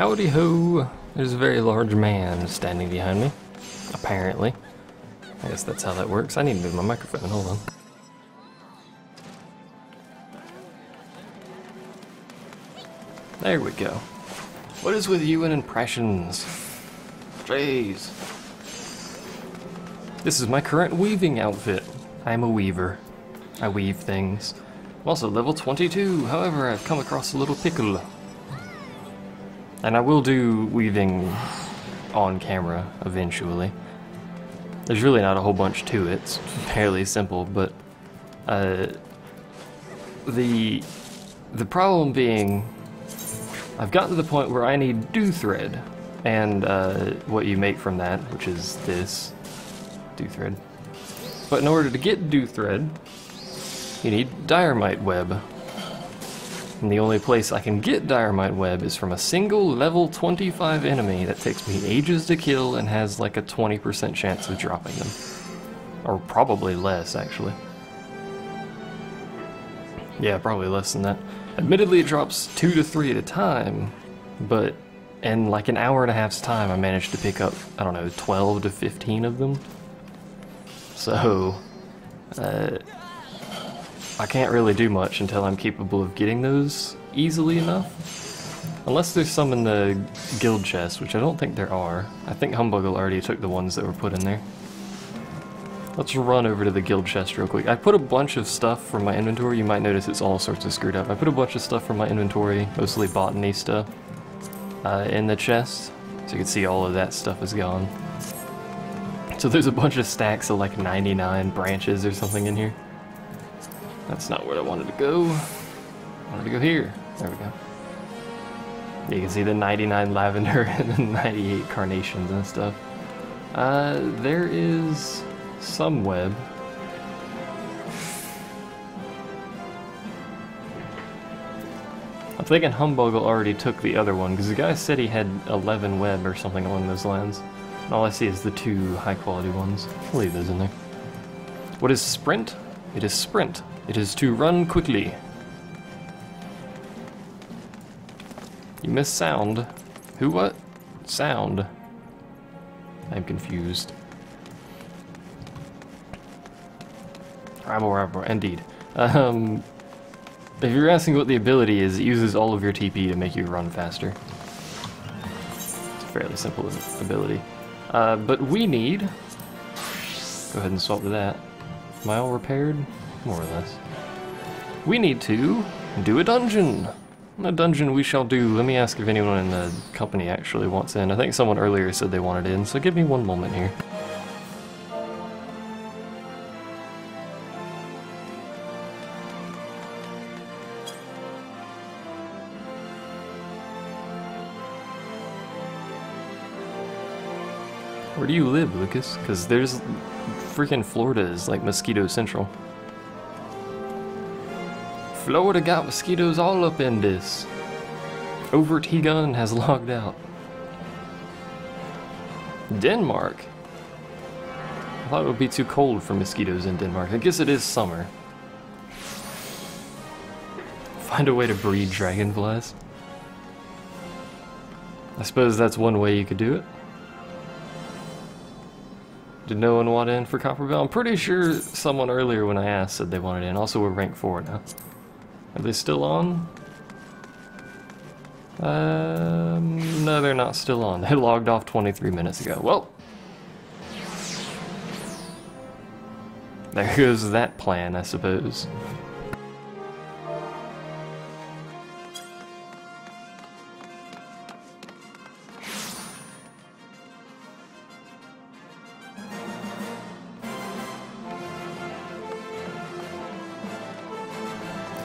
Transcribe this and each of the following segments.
Howdy ho! There's a very large man standing behind me. Apparently. I guess that's how that works. I need to move my microphone, hold on. There we go. What is with you and impressions? Jeez. This is my current weaving outfit. I'm a weaver. I weave things. I'm also level 22, however I've come across a little pickle. And I will do weaving on camera eventually. There's really not a whole bunch to it, it's fairly simple, but uh, the the problem being I've gotten to the point where I need dew thread and uh, what you make from that, which is this dew thread. But in order to get dew thread, you need diremite web. And the only place I can get diremite web is from a single level 25 enemy that takes me ages to kill and has like a 20% chance of dropping them. Or probably less, actually. Yeah, probably less than that. Admittedly, it drops two to three at a time, but in like an hour and a half's time, I managed to pick up, I don't know, 12 to 15 of them. So, uh, I can't really do much until I'm capable of getting those easily enough. Unless there's some in the guild chest, which I don't think there are. I think Humbuggle already took the ones that were put in there. Let's run over to the guild chest real quick. I put a bunch of stuff from my inventory. You might notice it's all sorts of screwed up. I put a bunch of stuff from my inventory, mostly botany stuff, uh, in the chest. So you can see all of that stuff is gone. So there's a bunch of stacks of like 99 branches or something in here. That's not where I wanted to go. I wanted to go here. There we go. You can see the 99 lavender and the 98 carnations and stuff. Uh, there is some web. I'm thinking Humbuggle already took the other one, because the guy said he had 11 web or something along those lines. And all I see is the two high quality ones. I'll leave those in there. What is sprint? It is sprint. It is to run quickly. You miss sound. Who what? Sound. I'm confused. Rabble, rabble, indeed. Um, if you're asking what the ability is, it uses all of your TP to make you run faster. It's a fairly simple ability. Uh, but we need... Go ahead and swap to that. Am I all repaired? More or less. We need to do a dungeon. A dungeon we shall do. Let me ask if anyone in the company actually wants in. I think someone earlier said they wanted in, so give me one moment here. Where do you live, Lucas? Because there's freaking Florida is like mosquito central. Florida got mosquitoes all up in this. Over T-Gun has logged out. Denmark? I thought it would be too cold for mosquitoes in Denmark. I guess it is summer. Find a way to breed dragonflies. I suppose that's one way you could do it. Did no one want in for Copper Bell? I'm pretty sure someone earlier when I asked said they wanted in. Also, we're rank 4 now. Are they still on? Um, no, they're not still on. They logged off 23 minutes ago. Well, there goes that plan, I suppose.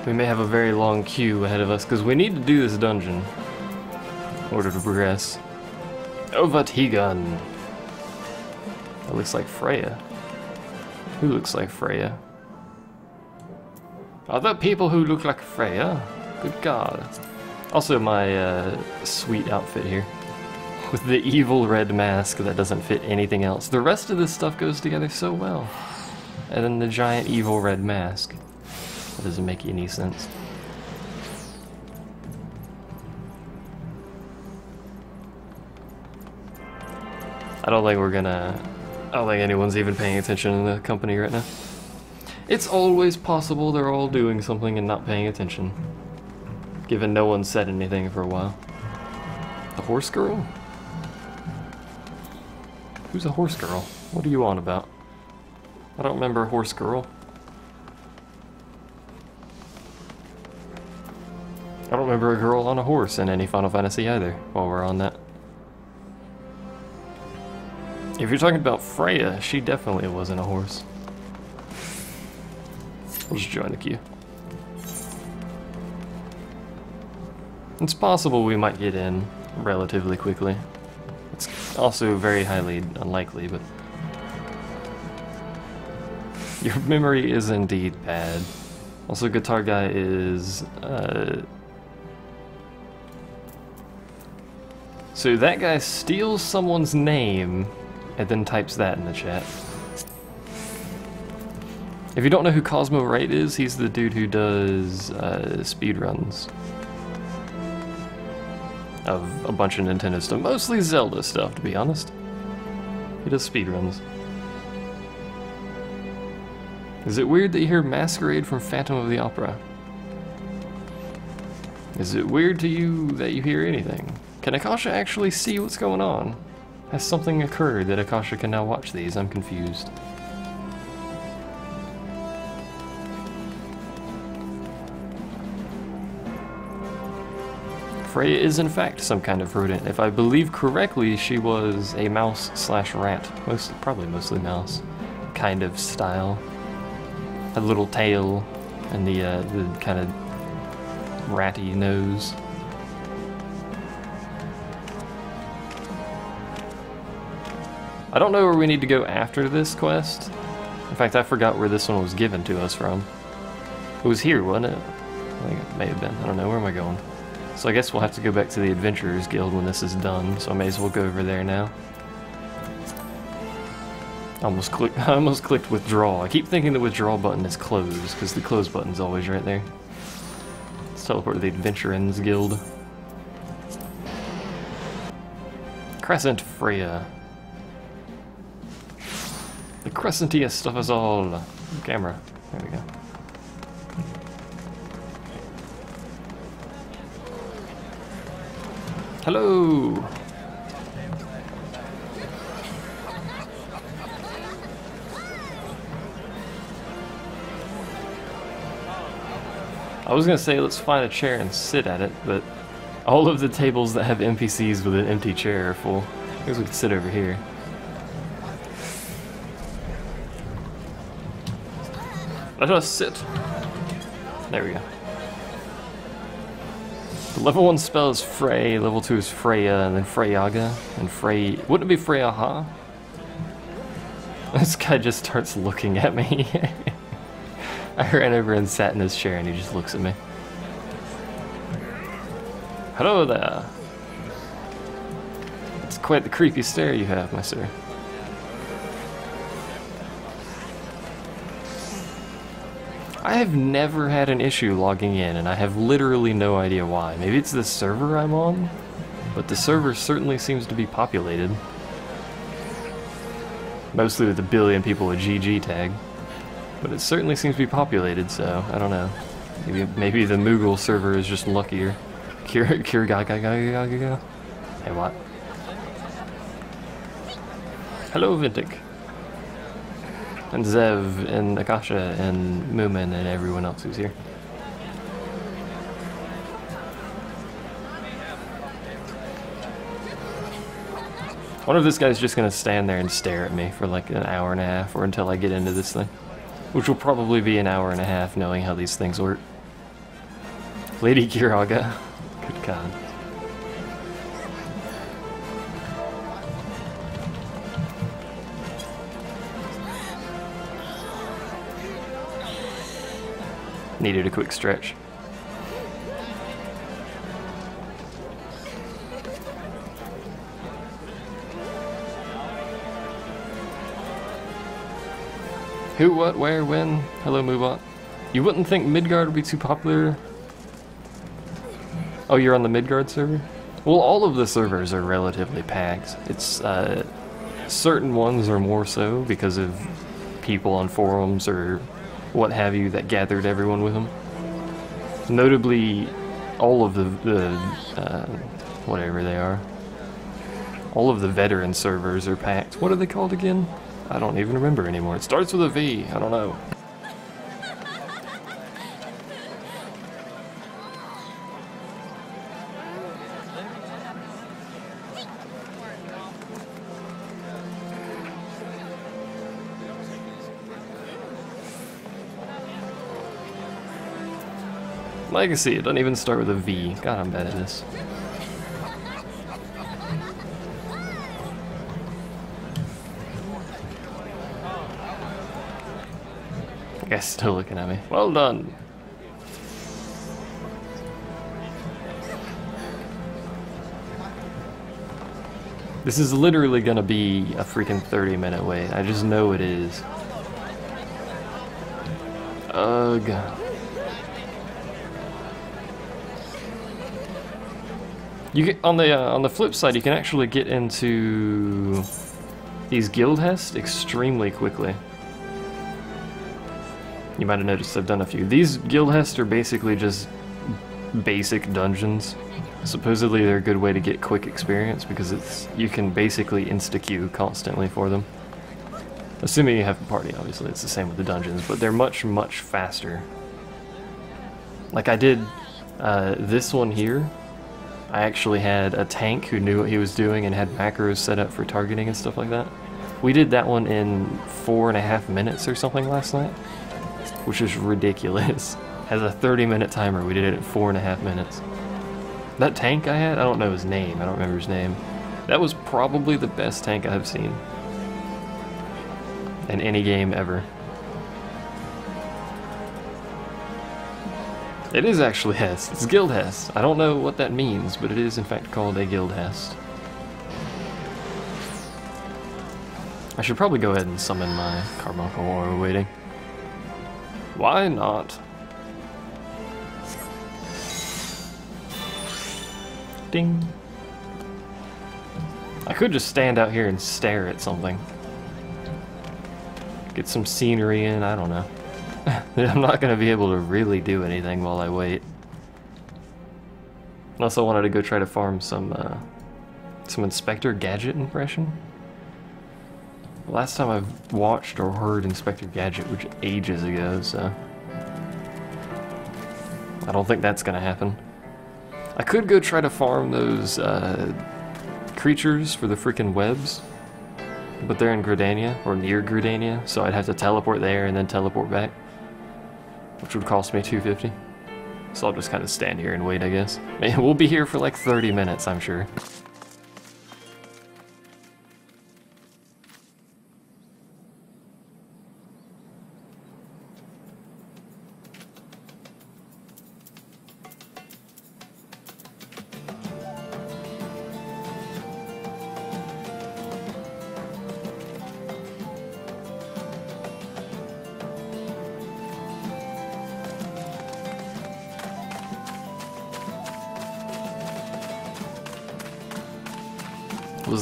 We may have a very long queue ahead of us because we need to do this dungeon in order to progress. Ovatigan. That looks like Freya. Who looks like Freya? Are there people who look like Freya? Good god. Also my uh, sweet outfit here. With the evil red mask that doesn't fit anything else. The rest of this stuff goes together so well. And then the giant evil red mask. Doesn't make any sense. I don't think we're gonna. I don't think anyone's even paying attention in the company right now. It's always possible they're all doing something and not paying attention. Given no one said anything for a while. The horse girl? Who's a horse girl? What are you on about? I don't remember a horse girl. Remember a girl on a horse in any Final Fantasy either, while we're on that. If you're talking about Freya, she definitely wasn't a horse. Just join the queue. It's possible we might get in relatively quickly. It's also very highly unlikely, but... Your memory is indeed bad. Also, Guitar Guy is... Uh... So that guy steals someone's name and then types that in the chat. If you don't know who Cosmo Wright is, he's the dude who does uh, speedruns of a bunch of Nintendo stuff, mostly Zelda stuff, to be honest. He does speedruns. Is it weird that you hear Masquerade from Phantom of the Opera? Is it weird to you that you hear anything? Can Akasha actually see what's going on? Has something occurred that Akasha can now watch these? I'm confused. Freya is in fact some kind of rodent. If I believe correctly, she was a mouse slash rat. Most, probably mostly mouse. Kind of style. A little tail and the, uh, the kind of ratty nose. I don't know where we need to go after this quest. In fact, I forgot where this one was given to us from. It was here, wasn't it? I think it may have been. I don't know. Where am I going? So I guess we'll have to go back to the Adventurers Guild when this is done, so I may as well go over there now. I almost, click, I almost clicked withdraw. I keep thinking the withdraw button is closed, because the close button's always right there. Let's teleport to the Adventurers Guild. Crescent Freya. Crescentiest stuff us all. Camera. There we go. Hello! I was gonna say let's find a chair and sit at it, but all of the tables that have NPCs with an empty chair are full. I guess we could sit over here. Let us sit. There we go. The level 1 spell is Frey, level 2 is Freya, and then Freyaga, and Frey... Wouldn't it be Freyaha? This guy just starts looking at me. I ran over and sat in his chair and he just looks at me. Hello there. It's quite the creepy stare you have, my sir. I have never had an issue logging in, and I have literally no idea why. Maybe it's the server I'm on, but the server certainly seems to be populated. Mostly with a billion people with GG tag. But it certainly seems to be populated, so I don't know. Maybe maybe the Moogle server is just luckier. Kira ga ga ga ga ga ga. Hey what? Hello Vintic and Zev and Akasha and Moomin and everyone else who's here. I wonder if this guy's just gonna stand there and stare at me for like an hour and a half or until I get into this thing. Which will probably be an hour and a half knowing how these things work. Lady Kiraga. Good God. Needed a quick stretch. Who, what, where, when? Hello, Moobot. You wouldn't think Midgard would be too popular? Oh, you're on the Midgard server? Well, all of the servers are relatively packed. It's, uh, Certain ones are more so because of people on forums or what have you that gathered everyone with them. Notably, all of the, the uh, whatever they are, all of the veteran servers are packed. What are they called again? I don't even remember anymore. It starts with a V. I don't know. Legacy, it doesn't even start with a V. God, I'm bad at this. Guy's still looking at me. Well done. This is literally gonna be a freaking 30 minute wait. I just know it is. Ugh. You get on the uh, on the flip side, you can actually get into these guildhests extremely quickly. You might have noticed I've done a few. These guildhests are basically just basic dungeons. Supposedly they're a good way to get quick experience because it's you can basically insta queue constantly for them. Assuming you have a party, obviously it's the same with the dungeons, but they're much much faster. Like I did uh, this one here. I actually had a tank who knew what he was doing and had macros set up for targeting and stuff like that. We did that one in four and a half minutes or something last night, which is ridiculous. Has a 30 minute timer, we did it in four and a half minutes. That tank I had, I don't know his name, I don't remember his name. That was probably the best tank I've seen in any game ever. It is actually Hest. It's Guild Hest. I don't know what that means, but it is in fact called a Guild Hest. I should probably go ahead and summon my Carbuncle while we're waiting. Why not? Ding. I could just stand out here and stare at something. Get some scenery in, I don't know. I'm not going to be able to really do anything while I wait. I wanted to go try to farm some, uh, some Inspector Gadget impression. Last time I've watched or heard Inspector Gadget was ages ago, so... I don't think that's going to happen. I could go try to farm those, uh, creatures for the freaking webs. But they're in Gridania, or near Gridania, so I'd have to teleport there and then teleport back which would cost me 250. So I'll just kind of stand here and wait, I guess. we'll be here for like 30 minutes, I'm sure.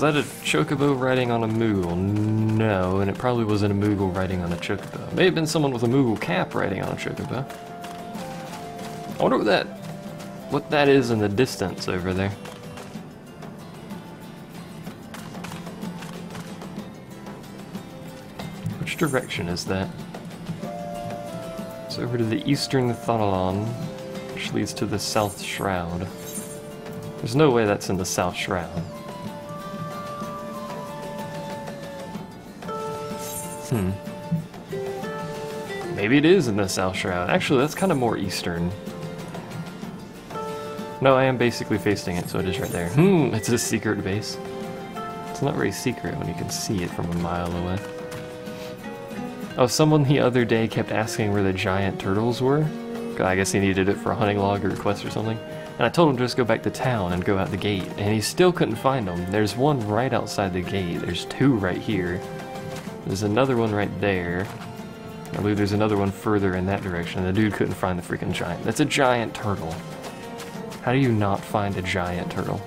That a chocobo riding on a Moogle? No, and it probably wasn't a Moogle riding on a chocobo. It may have been someone with a Moogle cap riding on a chocobo. I wonder what that, what that is in the distance over there. Which direction is that? It's over to the eastern Thanalan, which leads to the South Shroud. There's no way that's in the South Shroud. Hmm. Maybe it is in the South Shroud. Actually, that's kind of more eastern. No, I am basically facing it, so it is right there. Hmm, it's a secret base. It's not very secret when you can see it from a mile away. Oh, someone the other day kept asking where the giant turtles were. I guess he needed it for a hunting log or quest or something. And I told him to just go back to town and go out the gate, and he still couldn't find them. There's one right outside the gate. There's two right here. There's another one right there. I believe there's another one further in that direction. The dude couldn't find the freaking giant. That's a giant turtle. How do you not find a giant turtle?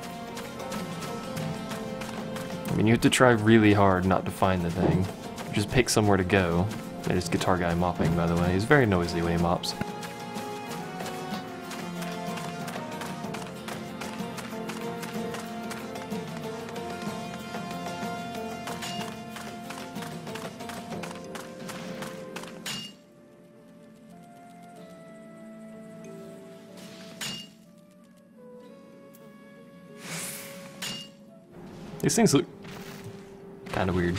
I mean, you have to try really hard not to find the thing. Just pick somewhere to go. There's Guitar Guy mopping, by the way. He's very noisy when he mops. These things look kind of weird.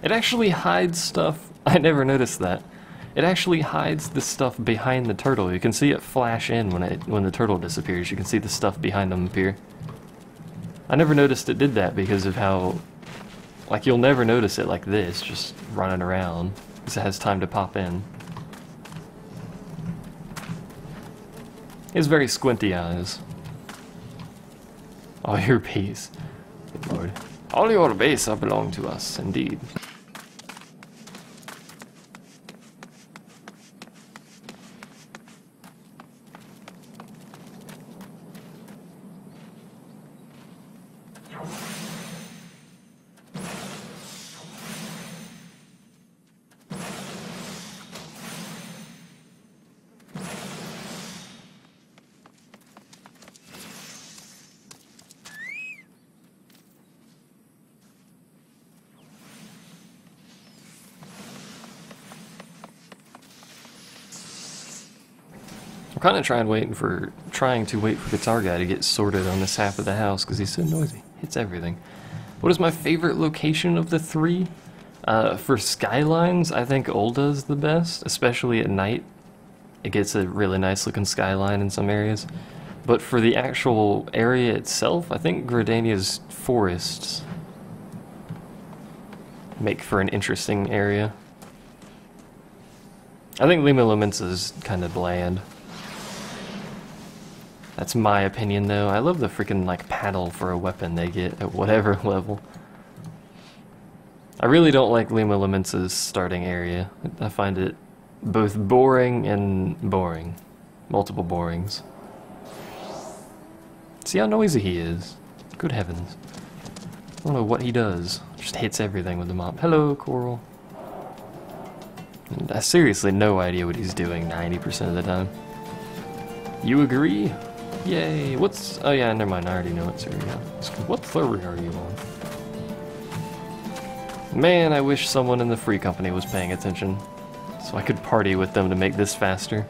It actually hides stuff. I never noticed that. It actually hides the stuff behind the turtle. You can see it flash in when it when the turtle disappears. You can see the stuff behind them appear. I never noticed it did that because of how like you'll never notice it like this, just running around, because it has time to pop in. He has very squinty eyes. All your base. Good lord. All your base belong to us, indeed. Of trying waiting for trying to wait for Guitar Guy to get sorted on this half of the house because he's so noisy. Hits everything. What is my favorite location of the three? Uh, for skylines, I think Ul'dah's the best, especially at night. It gets a really nice looking skyline in some areas. But for the actual area itself, I think Gridania's forests make for an interesting area. I think Limsa Lominsa's kind of bland. That's my opinion, though. I love the freaking, like, paddle for a weapon they get at whatever level. I really don't like Limsa Lominsa's starting area. I find it both boring and boring. Multiple borings. See how noisy he is. Good heavens. I don't know what he does. Just hits everything with the mop. Hello, Coral. And I seriously no idea what he's doing 90% of the time. You agree? Yay! What's... Oh yeah, never mind, I already know it's area. What flurry are you on? Man, I wish someone in the free company was paying attention. So I could party with them to make this faster.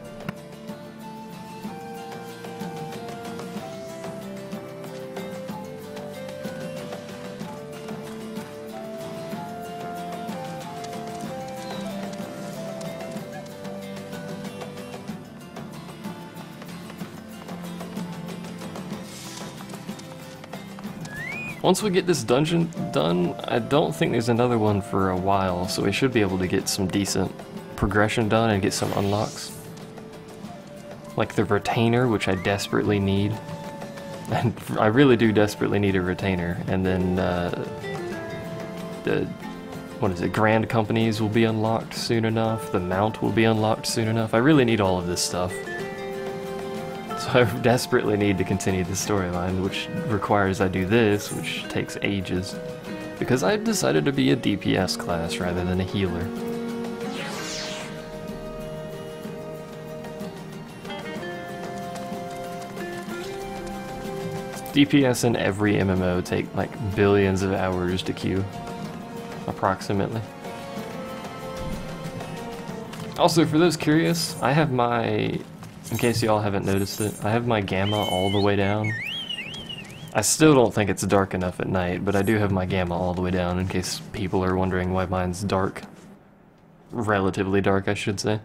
Once we get this dungeon done, I don't think there's another one for a while, so we should be able to get some decent progression done and get some unlocks. Like the retainer, which I desperately need. And I really do desperately need a retainer. And then uh, the, what is it, grand companies will be unlocked soon enough. The mount will be unlocked soon enough. I really need all of this stuff. I desperately need to continue the storyline, which requires I do this, which takes ages. Because I've decided to be a DPS class rather than a healer. DPS in every MMO take like billions of hours to queue, approximately. Also, for those curious, I have my in case y'all haven't noticed it, I have my gamma all the way down. I still don't think it's dark enough at night, but I do have my gamma all the way down in case people are wondering why mine's dark. Relatively dark, I should say.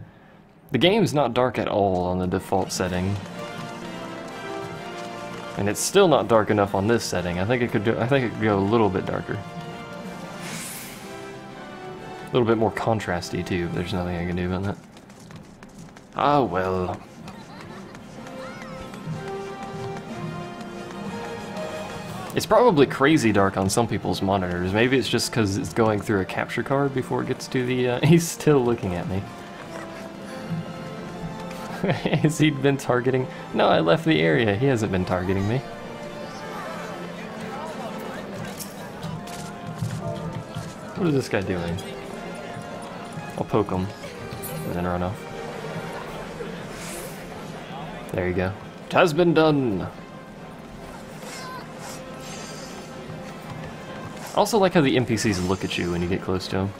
The game's not dark at all on the default setting. And it's still not dark enough on this setting. I think it could do I think it could go a little bit darker. A little bit more contrasty too, but there's nothing I can do about that. Ah well. It's probably crazy dark on some people's monitors. Maybe it's just because it's going through a capture card before it gets to the... Uh, he's still looking at me. Has he been targeting? No, I left the area. He hasn't been targeting me. What is this guy doing? I'll poke him and then run off. There you go. It has been done. I also like how the NPCs look at you when you get close to them.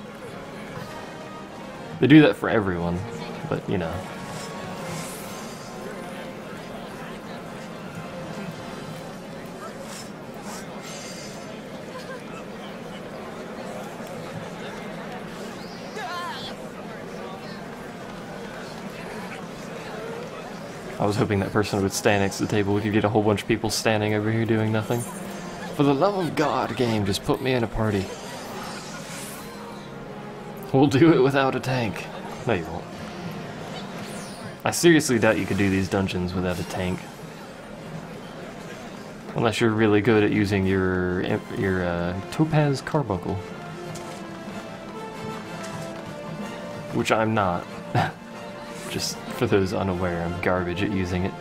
They do that for everyone, but you know. I was hoping that person would stand next to the table. We could get a whole bunch of people standing over here doing nothing. For the love of God, game, just put me in a party. We'll do it without a tank. No, you won't. I seriously doubt you could do these dungeons without a tank. Unless you're really good at using your your uh, topaz carbuncle. Which I'm not. Just for those unaware, I'm garbage at using it.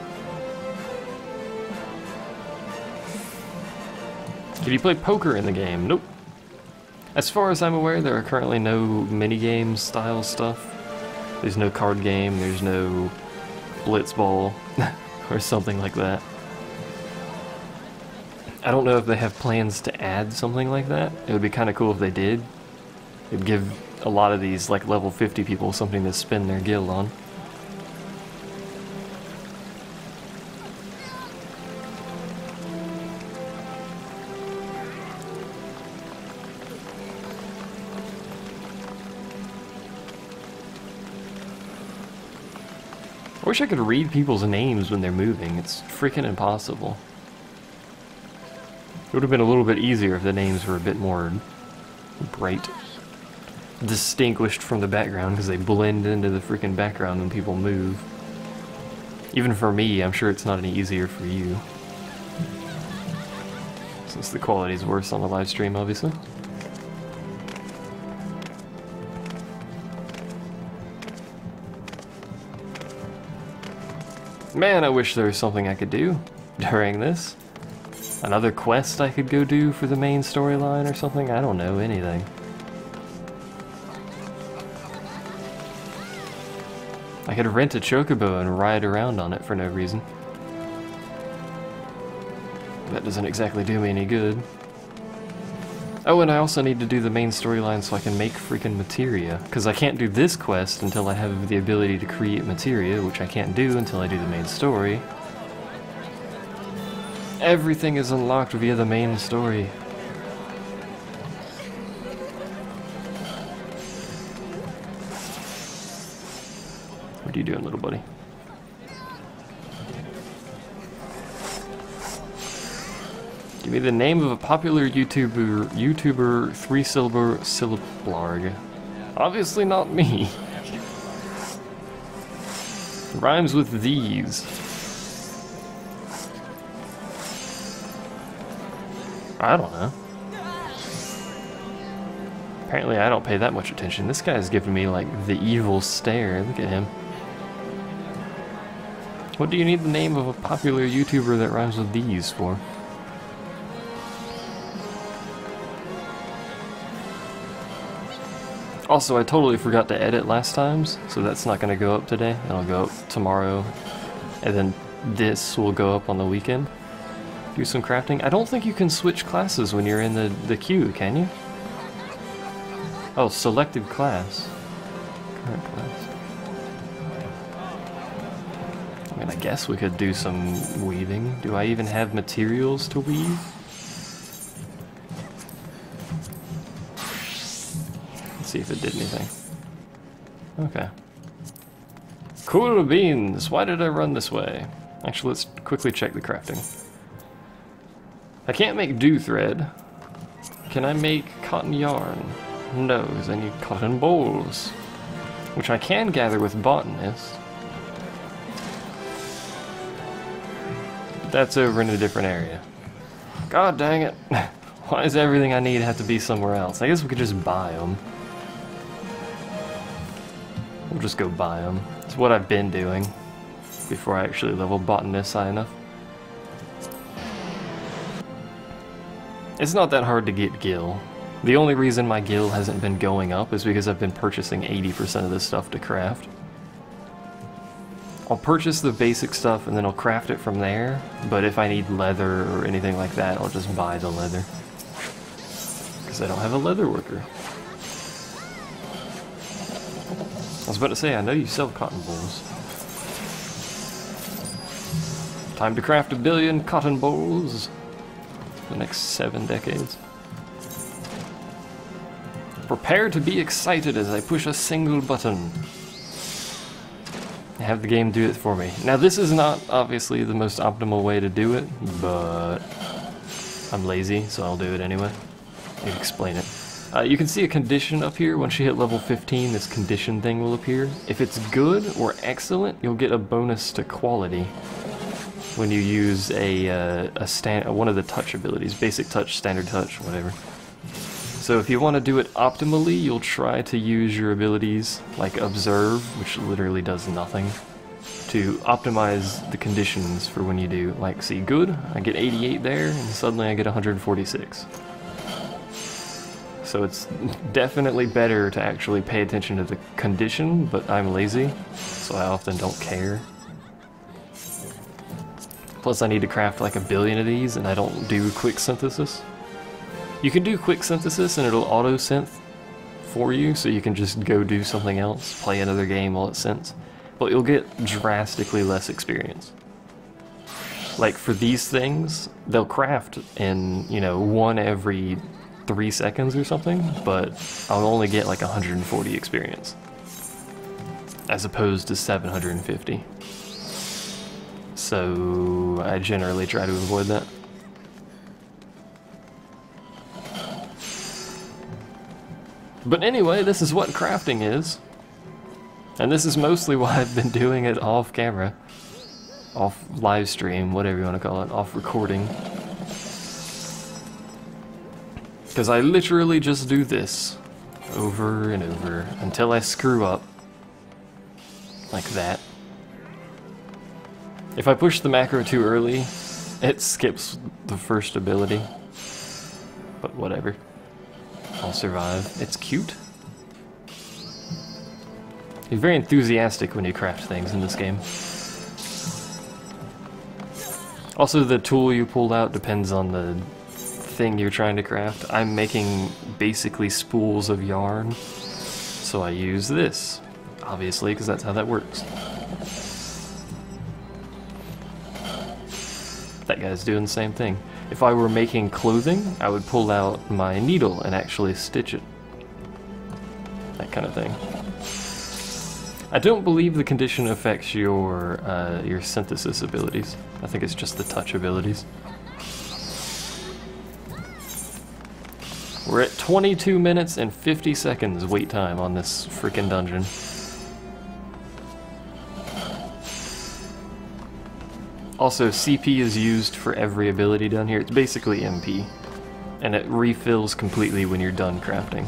Can you play poker in the game? Nope. As far as I'm aware, there are currently no minigame style stuff. There's no card game, there's no blitzball, or something like that. I don't know if they have plans to add something like that. It would be kind of cool if they did. It'd give a lot of these, like, level 50 people something to spend their gil on. Wish I could read people's names when they're moving. It's freaking impossible. It would have been a little bit easier if the names were a bit more bright. Distinguished from the background because they blend into the freaking background when people move. Even for me, I'm sure it's not any easier for you. Since the quality is worse on the live stream, obviously. Man, I wish there was something I could do during this. Another quest I could go do for the main storyline or something? I don't know, anything. I could rent a chocobo and ride around on it for no reason. That doesn't exactly do me any good. Oh, and I also need to do the main storyline so I can make freaking materia. Because I can't do this quest until I have the ability to create materia, which I can't do until I do the main story. Everything is unlocked via the main story. What are you doing, little buddy? Me the name of a popular YouTuber, YouTuber, three syllable, syllablarg. Obviously not me. Rhymes with these. I don't know. Apparently I don't pay that much attention. This guy's giving me like the evil stare. Look at him. What do you need the name of a popular YouTuber that rhymes with these for? Also, I totally forgot to edit last times, so that's not going to go up today. It'll go up tomorrow, and then this will go up on the weekend. Do some crafting. I don't think you can switch classes when you're in the, the queue, can you? Oh, selected class. Current class. I mean, I guess we could do some weaving. Do I even have materials to weave? See if it did anything. Okay. Cool beans! Why did I run this way? Actually, let's quickly check the crafting. I can't make dew thread. Can I make cotton yarn? No, because I need cotton bolls. Which I can gather with botanist. That's over in a different area. God dang it. Why does everything I need have to be somewhere else? I guess we could just buy them. We'll just go buy them. It's what I've been doing before I actually level botanist high enough. It's not that hard to get gil. The only reason my gil hasn't been going up is because I've been purchasing 80% of this stuff to craft. I'll purchase the basic stuff and then I'll craft it from there, but if I need leather or anything like that, I'll just buy the leather. Because I don't have a leather worker. Was about to say, I know you sell cotton balls. Time to craft a billion cotton balls. for The next seven decades. Prepare to be excited as I push a single button. Have the game do it for me. Now this is not obviously the most optimal way to do it, but I'm lazy, so I'll do it anyway. Explain it. Uh, you can see a condition up here. Once you hit level 15, this condition thing will appear. If it's good or excellent, you'll get a bonus to quality when you use a, uh, a stand one of the touch abilities, basic touch, standard touch, whatever. So if you want to do it optimally, you'll try to use your abilities like Observe, which literally does nothing, to optimize the conditions for when you do, like, see, good, I get 88 there, and suddenly I get 146. So it's definitely better to actually pay attention to the condition, but I'm lazy, so I often don't care. Plus I need to craft like a billion of these, and I don't do quick synthesis. You can do quick synthesis and it'll auto-synth for you, so you can just go do something else, play another game while it synths. But you'll get drastically less experience. Like for these things, they'll craft in, you know, one every three seconds or something, but I'll only get like 140 experience. As opposed to 750. So I generally try to avoid that. But anyway, this is what crafting is. And this is mostly why I've been doing it off camera. Off live stream, whatever you want to call it, off recording. Because I literally just do this over and over until I screw up. Like that. If I push the macro too early, it skips the first ability. But whatever. I'll survive. It's cute. You're very enthusiastic when you craft things in this game. Also, the tool you pulled out depends on the thing you're trying to craft. I'm making basically spools of yarn, so I use this, obviously, because that's how that works. That guy's doing the same thing. If I were making clothing, I would pull out my needle and actually stitch it. That kind of thing. I don't believe the condition affects your uh, your synthesis abilities. I think it's just the touch abilities. We're at 22 minutes and 50 seconds wait time on this freaking dungeon. Also, CP is used for every ability down here. It's basically MP. And it refills completely when you're done crafting.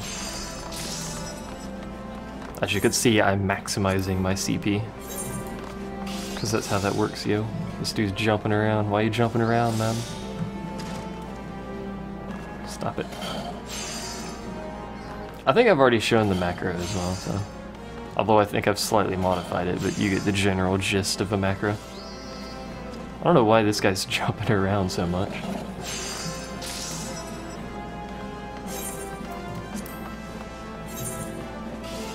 As you can see, I'm maximizing my CP. Because that's how that works, yo. This dude's jumping around. Why are you jumping around, man? Stop it. I think I've already shown the macro as well, so... Although I think I've slightly modified it, but you get the general gist of a macro. I don't know why this guy's jumping around so much.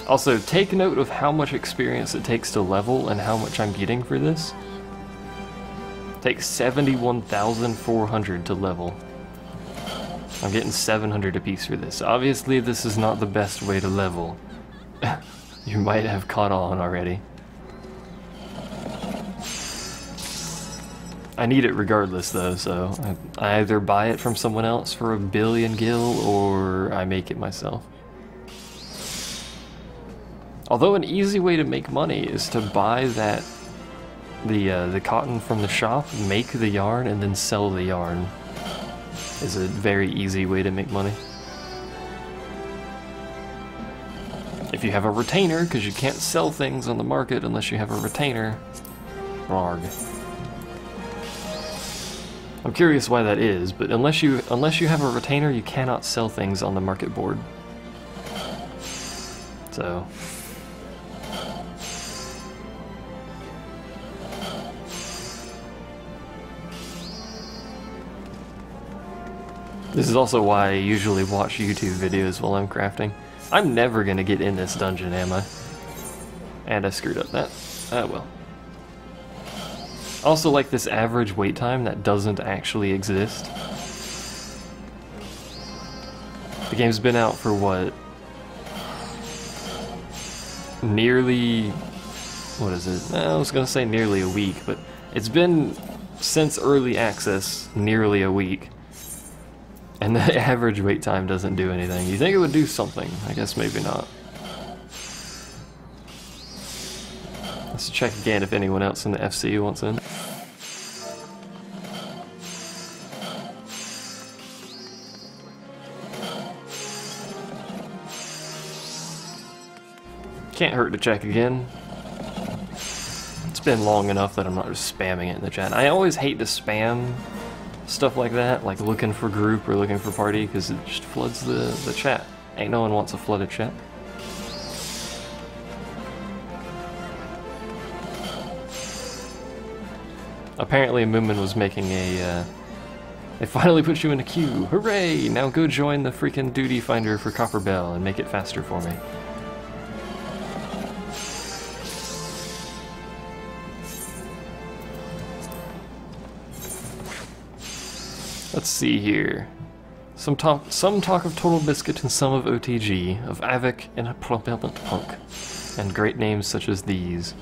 Also, take note of how much experience it takes to level and how much I'm getting for this. It takes 71,400 to level. I'm getting 700 apiece for this. Obviously, this is not the best way to level. you might have caught on already. I need it regardless though, so I either buy it from someone else for a billion gil or I make it myself. Although an easy way to make money is to buy that the uh, the cotton from the shop, make the yarn, and then sell the yarn. Is a very easy way to make money. If you have a retainer, because you can't sell things on the market unless you have a retainer, Rarg. I'm curious why that is, but unless you unless you have a retainer, you cannot sell things on the market board. So This is also why I usually watch YouTube videos while I'm crafting. I'm never gonna get in this dungeon, am I? And I screwed up that. Ah, well. Also like this average wait time that doesn't actually exist. The game's been out for what? Nearly... What is it? I was gonna say nearly a week, but it's been since early access nearly a week. And the average wait time doesn't do anything. You think it would do something? I guess maybe not. Let's check again if anyone else in the FC wants in. Can't hurt to check again. It's been long enough that I'm not just spamming it in the chat. I always hate to spam stuff like that, like looking for group or looking for party, because it just floods the, the chat. Ain't no one wants a flooded chat. Apparently Moomin was making a, uh, they finally put you in a queue. Hooray! Now go join the freaking duty finder for Copperbell and make it faster for me. Let's see here. Some talk, some talk of Total Biscuit and some of OTG, of Avik and a Propellant Punk, and great names such as these.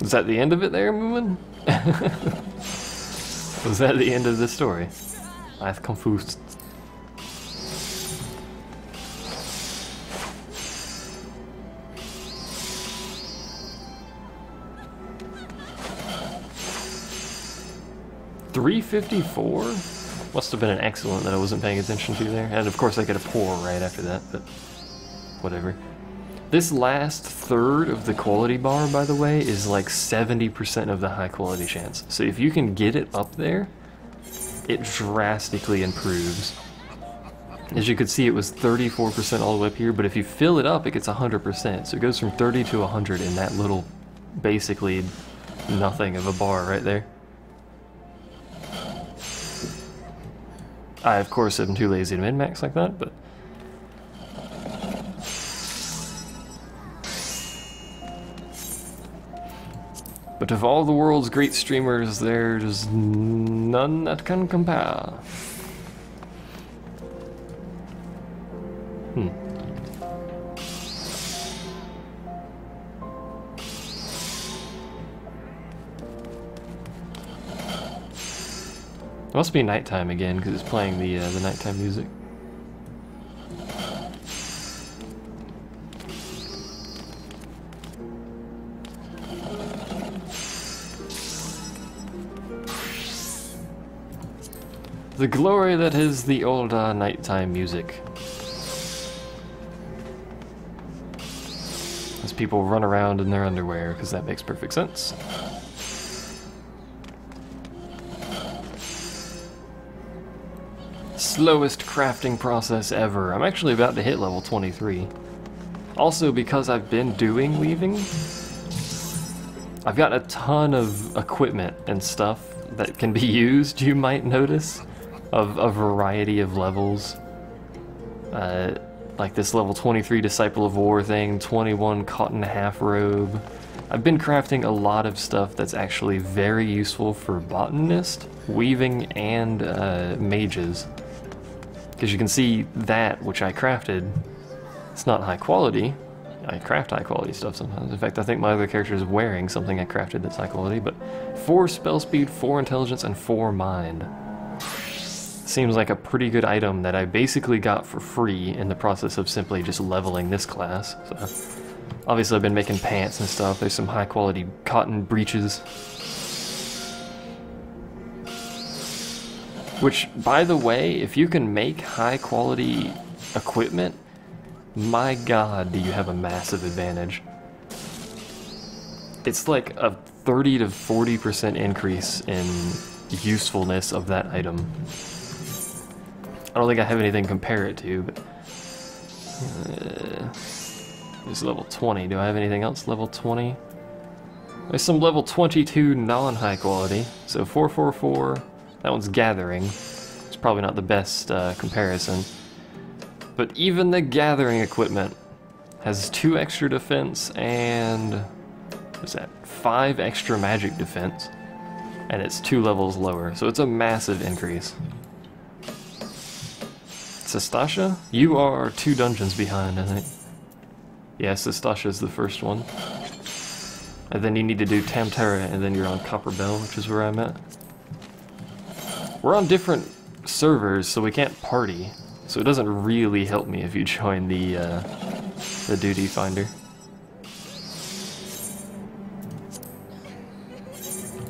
Is that the end of it there, Moomin? Was that the end of the story? I'm confused. 354? Must have been an excellent that I wasn't paying attention to there. And of course I get a poor right after that, but whatever. This last third of the quality bar, by the way, is like 70% of the high quality chance. So if you can get it up there, it drastically improves. As you could see, it was 34% all the way up here, but if you fill it up, it gets 100%. So it goes from 30 to 100 in that little, basically, nothing of a bar right there. I, of course, am too lazy to min-max like that, but... But of all the world's great streamers, there's none that can compare. It must be nighttime again because it's playing the uh, the nighttime music. The glory that is the old uh, nighttime music. As people run around in their underwear, because that makes perfect sense. Slowest crafting process ever. I'm actually about to hit level 23. Also, because I've been doing weaving, I've got a ton of equipment and stuff that can be used, you might notice, of a variety of levels. Uh, like this level 23 Disciple of War thing, 21 Cotton Half Robe. I've been crafting a lot of stuff that's actually very useful for botanist, weaving, and uh, mages. Because you can see that which I crafted, it's not high quality. I craft high quality stuff sometimes. In fact, I think my other character is wearing something I crafted that's high quality, but 4 spell speed, 4 intelligence, and 4 mind. Seems like a pretty good item that I basically got for free in the process of simply just leveling this class. So Obviously, I've been making pants and stuff. There's some high quality cotton breeches. Which, by the way, if you can make high quality equipment, my god, do you have a massive advantage. It's like a 30 to 40% increase in usefulness of that item. I don't think I have anything to compare it to, but... Uh, there's level 20. Do I have anything else level 20? There's some level 22 non-high quality. So 444, that one's gathering. It's probably not the best uh, comparison. But even the gathering equipment has two extra defense and... What's that? Five extra magic defense. And it's two levels lower, so it's a massive increase. Sastasha? You are two dungeons behind, I think. Yeah, Sastasha is the first one. And then you need to do Tamtara, and then you're on Copperbell, which is where I'm at. We're on different servers, so we can't party. So it doesn't really help me if you join the, uh, the Duty Finder.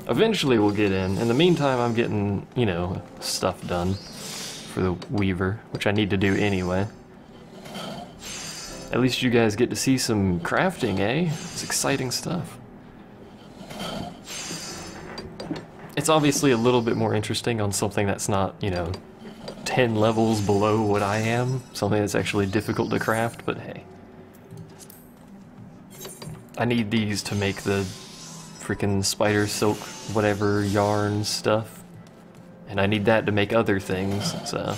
Eventually we'll get in. In the meantime, I'm getting, you know, stuff done for the Weaver, which I need to do anyway. At least you guys get to see some crafting, eh? It's exciting stuff. It's obviously a little bit more interesting on something that's not, you know, 10 levels below what I am. Something that's actually difficult to craft, but hey. I need these to make the freaking spider silk whatever yarn stuff. And I need that to make other things, so...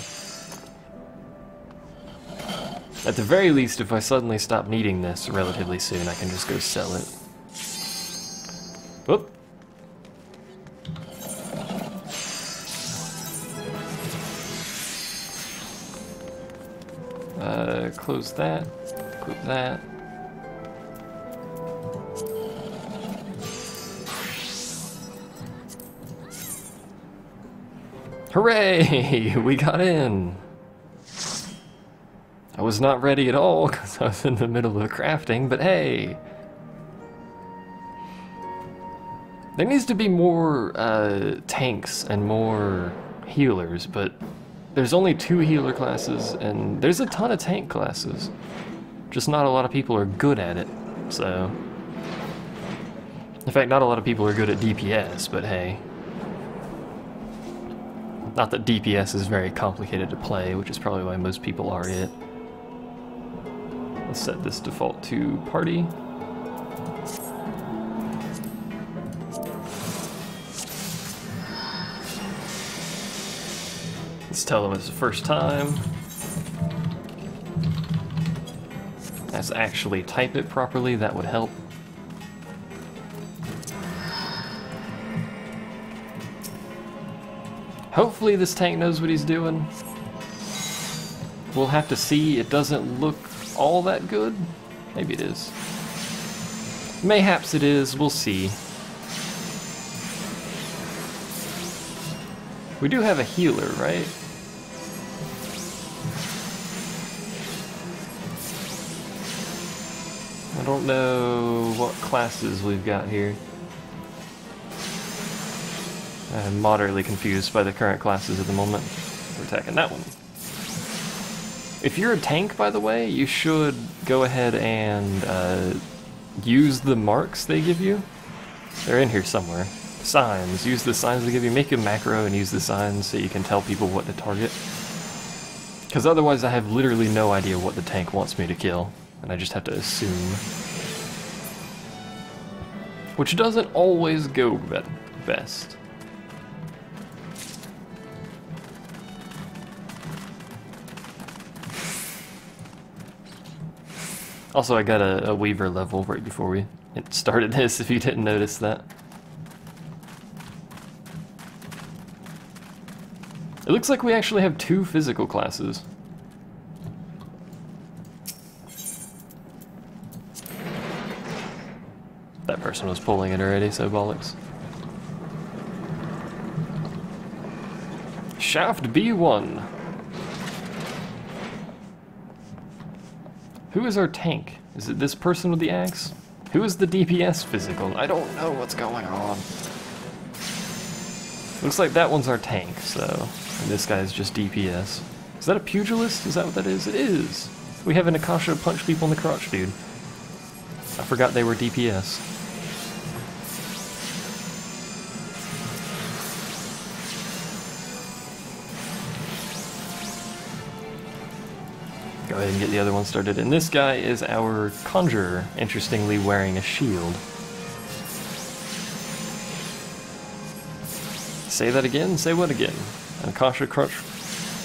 At the very least, if I suddenly stop needing this relatively soon, I can just go sell it. Whoop. Uh, close that, equip that. Hooray! We got in! I was not ready at all because I was in the middle of crafting, but hey! There needs to be more uh, tanks and more healers, but there's only two healer classes, and there's a ton of tank classes. Just not a lot of people are good at it, so... In fact, not a lot of people are good at DPS, but hey. Not that DPS is very complicated to play, which is probably why most people are it. Let's set this default to party. Let's tell them it's the first time. Let's actually type it properly, that would help. Hopefully this tank knows what he's doing. We'll have to see. It doesn't look all that good. Maybe it is. Mayhaps it is. We'll see. We do have a healer, right? Don't know what classes we've got here. I'm moderately confused by the current classes at the moment. We're attacking that one. If you're a tank, by the way, you should go ahead and uh, use the marks they give you. They're in here somewhere. Signs. Use the signs they give you. Make a macro and use the signs so you can tell people what to target. Because otherwise I have literally no idea what the tank wants me to kill and I just have to assume. Which doesn't always go best. Also, I got a, a Weaver level right before we started this, if you didn't notice that. It looks like we actually have two physical classes. That person was pulling it already, so bollocks. Shaft B1. Who is our tank? Is it this person with the axe? Who is the DPS physical? I don't know what's going on. Looks like that one's our tank, so... And this guy is just DPS. Is that a pugilist? Is that what that is? It is! We have an Akasha punch people in the crotch, dude. I forgot they were DPS. Go ahead and get the other one started. And this guy is our Conjurer, interestingly wearing a shield. Say that again? Say what again? An Akasha crotch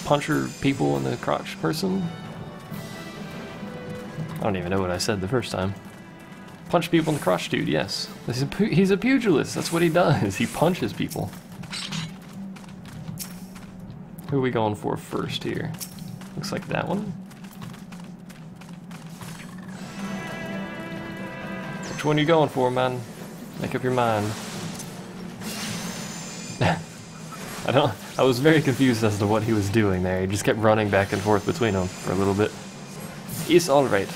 puncher people in the crotch person? I don't even know what I said the first time. Punch people in the crotch, dude, yes. He's a, he's a pugilist, that's what he does. He punches people. Who are we going for first here? Looks like that one. Which one are you going for, man? Make up your mind. I don't. I was very confused as to what he was doing there. He just kept running back and forth between them for a little bit. It's all right.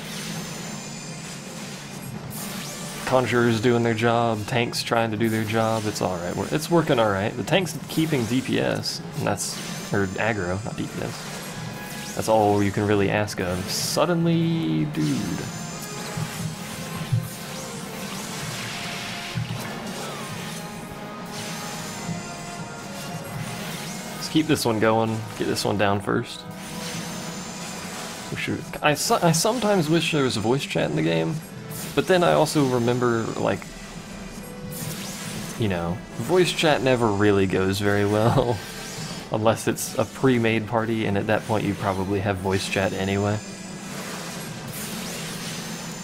Conjurers doing their job, tanks trying to do their job. It's all right. It's working all right. The tank's keeping DPS, and that's or aggro, not DPS. That's all you can really ask of. Suddenly, dude. Keep this one going. Get this one down first. We should. I, su I sometimes wish there was a voice chat in the game, but then I also remember, like, you know, voice chat never really goes very well. Unless it's a pre-made party, and at that point you probably have voice chat anyway.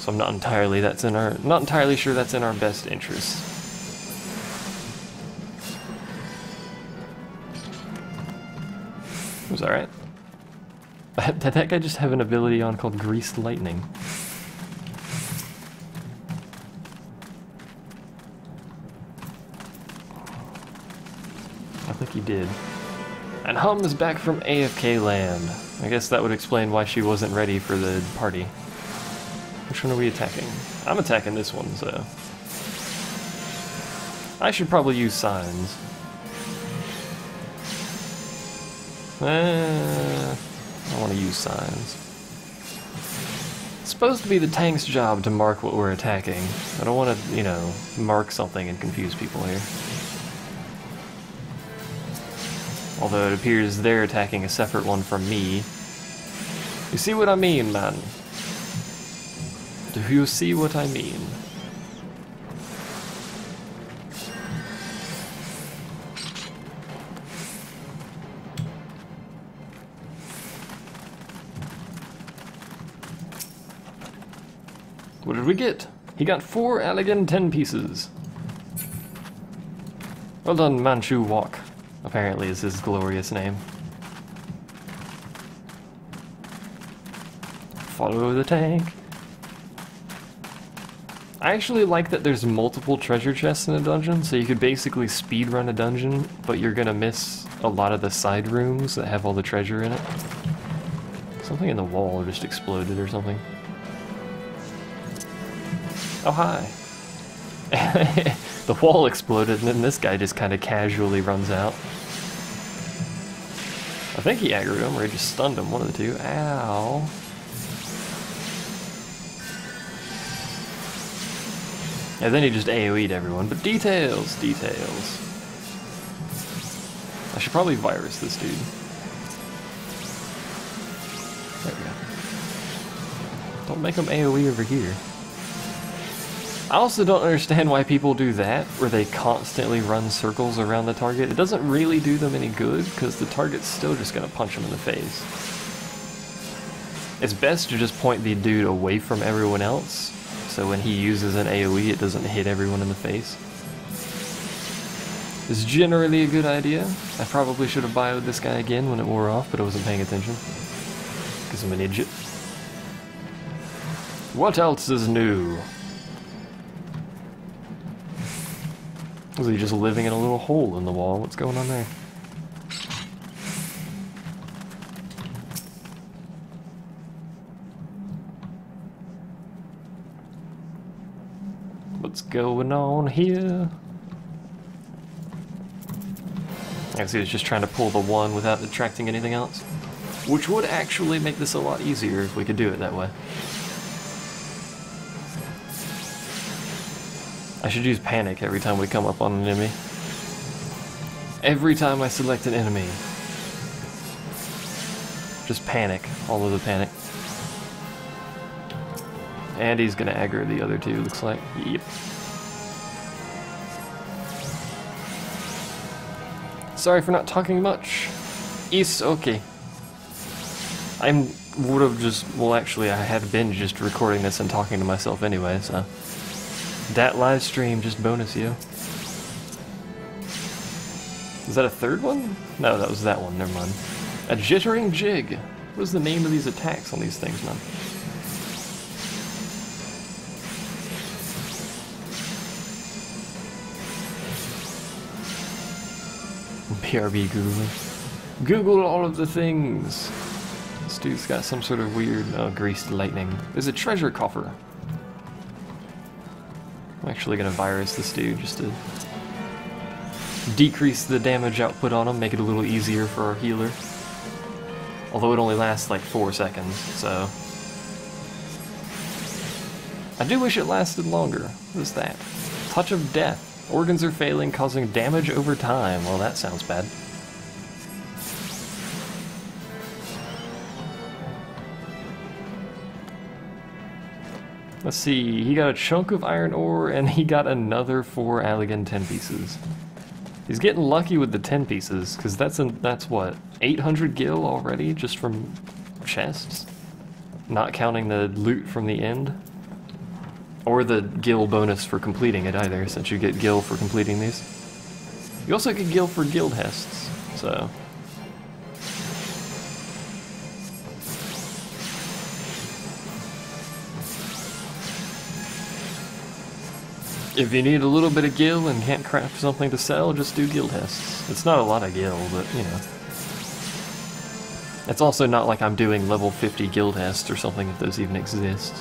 So I'm not entirely that's in our not entirely sure that's in our best interest. It was alright. Did that guy just have an ability on called Greased Lightning? I think he did. And Hum is back from AFK land. I guess that would explain why she wasn't ready for the party. Which one are we attacking? I'm attacking this one, so... I should probably use signs. Eh, I want to use signs. It's supposed to be the tank's job to mark what we're attacking. I don't want to, you know, mark something and confuse people here. Although it appears they're attacking a separate one from me. You see what I mean, man? Do you see what I mean? Did we get? He got four Allagan tin pieces. Well done, Manchu Walk. Apparently is his glorious name. Follow the tank. I actually like that there's multiple treasure chests in a dungeon, so you could basically speedrun a dungeon, but you're gonna miss a lot of the side rooms that have all the treasure in it. Something in the wall just exploded or something. Oh, hi. the wall exploded, and then this guy just kind of casually runs out. I think he aggroed him, or he just stunned him, one of the two. Ow. And then he just AoE'd everyone, but details, details. I should probably virus this dude. There we go. Don't make him AoE over here. I also don't understand why people do that, where they constantly run circles around the target. It doesn't really do them any good, because the target's still just going to punch them in the face. It's best to just point the dude away from everyone else, so when he uses an AoE it doesn't hit everyone in the face. It's generally a good idea. I probably should have bioed this guy again when it wore off, but I wasn't paying attention. Because I'm an idiot. What else is new? Was he just living in a little hole in the wall. What's going on there? What's going on here? I see was just trying to pull the one without attracting anything else. Which would actually make this a lot easier if we could do it that way. I should use panic every time we come up on an enemy. Every time I select an enemy. Just panic. All of the panic. And he's gonna aggro the other two, looks like. Yep. Sorry for not talking much. It's okay. I'm would have just, well actually I had been just recording this and talking to myself anyway, so. That live stream just bonus you. Is that a third one? No, that was that one, never mind. A jittering jig. What is the name of these attacks on these things, man? BRB Google. Google all of the things. This dude's got some sort of weird uh, greased lightning. There's a treasure coffer. Actually gonna virus this dude just to decrease the damage output on him, make it a little easier for our healer. Although it only lasts like four seconds, so. I do wish it lasted longer. What is that? Touch of Death. Organs are failing, causing damage over time. Well, that sounds bad. Let's see, he got a chunk of iron ore and he got another four Allagan tin pieces. He's getting lucky with the tin pieces, because that's, a, that's what, 800 gil already just from chests? Not counting the loot from the end? Or the gil bonus for completing it either, since you get gil for completing these. You also get gil for guild hests, so... If you need a little bit of gil and can't craft something to sell, just do guildhests. It's not a lot of gil, but, you know. It's also not like I'm doing level 50 guildhests or something if those even exist.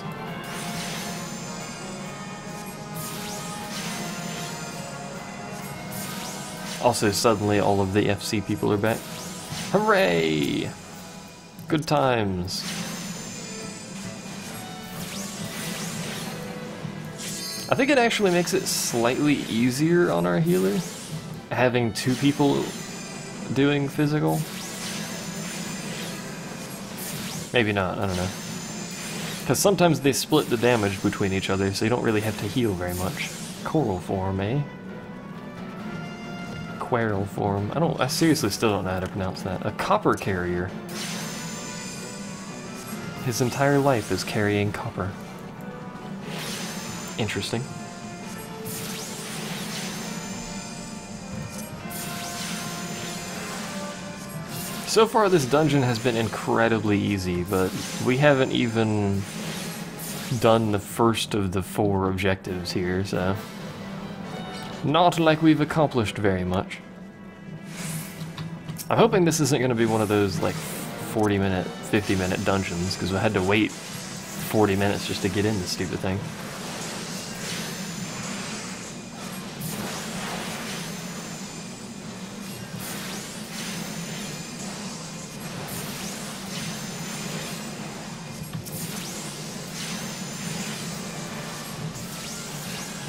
Also, suddenly all of the FC people are back. Hooray! Good times. I think it actually makes it slightly easier on our healer, having two people doing physical. Maybe not, I don't know. Because sometimes they split the damage between each other, so you don't really have to heal very much. Coral form, eh? Quarrel form. I don't. I seriously still don't know how to pronounce that. A copper carrier. His entire life is carrying copper. Interesting. So far this dungeon has been incredibly easy, but we haven't even done the first of the four objectives here, so... Not like we've accomplished very much. I'm hoping this isn't going to be one of those, like, 40 minute, 50 minute dungeons, because I had to wait 40 minutes just to get in this stupid thing.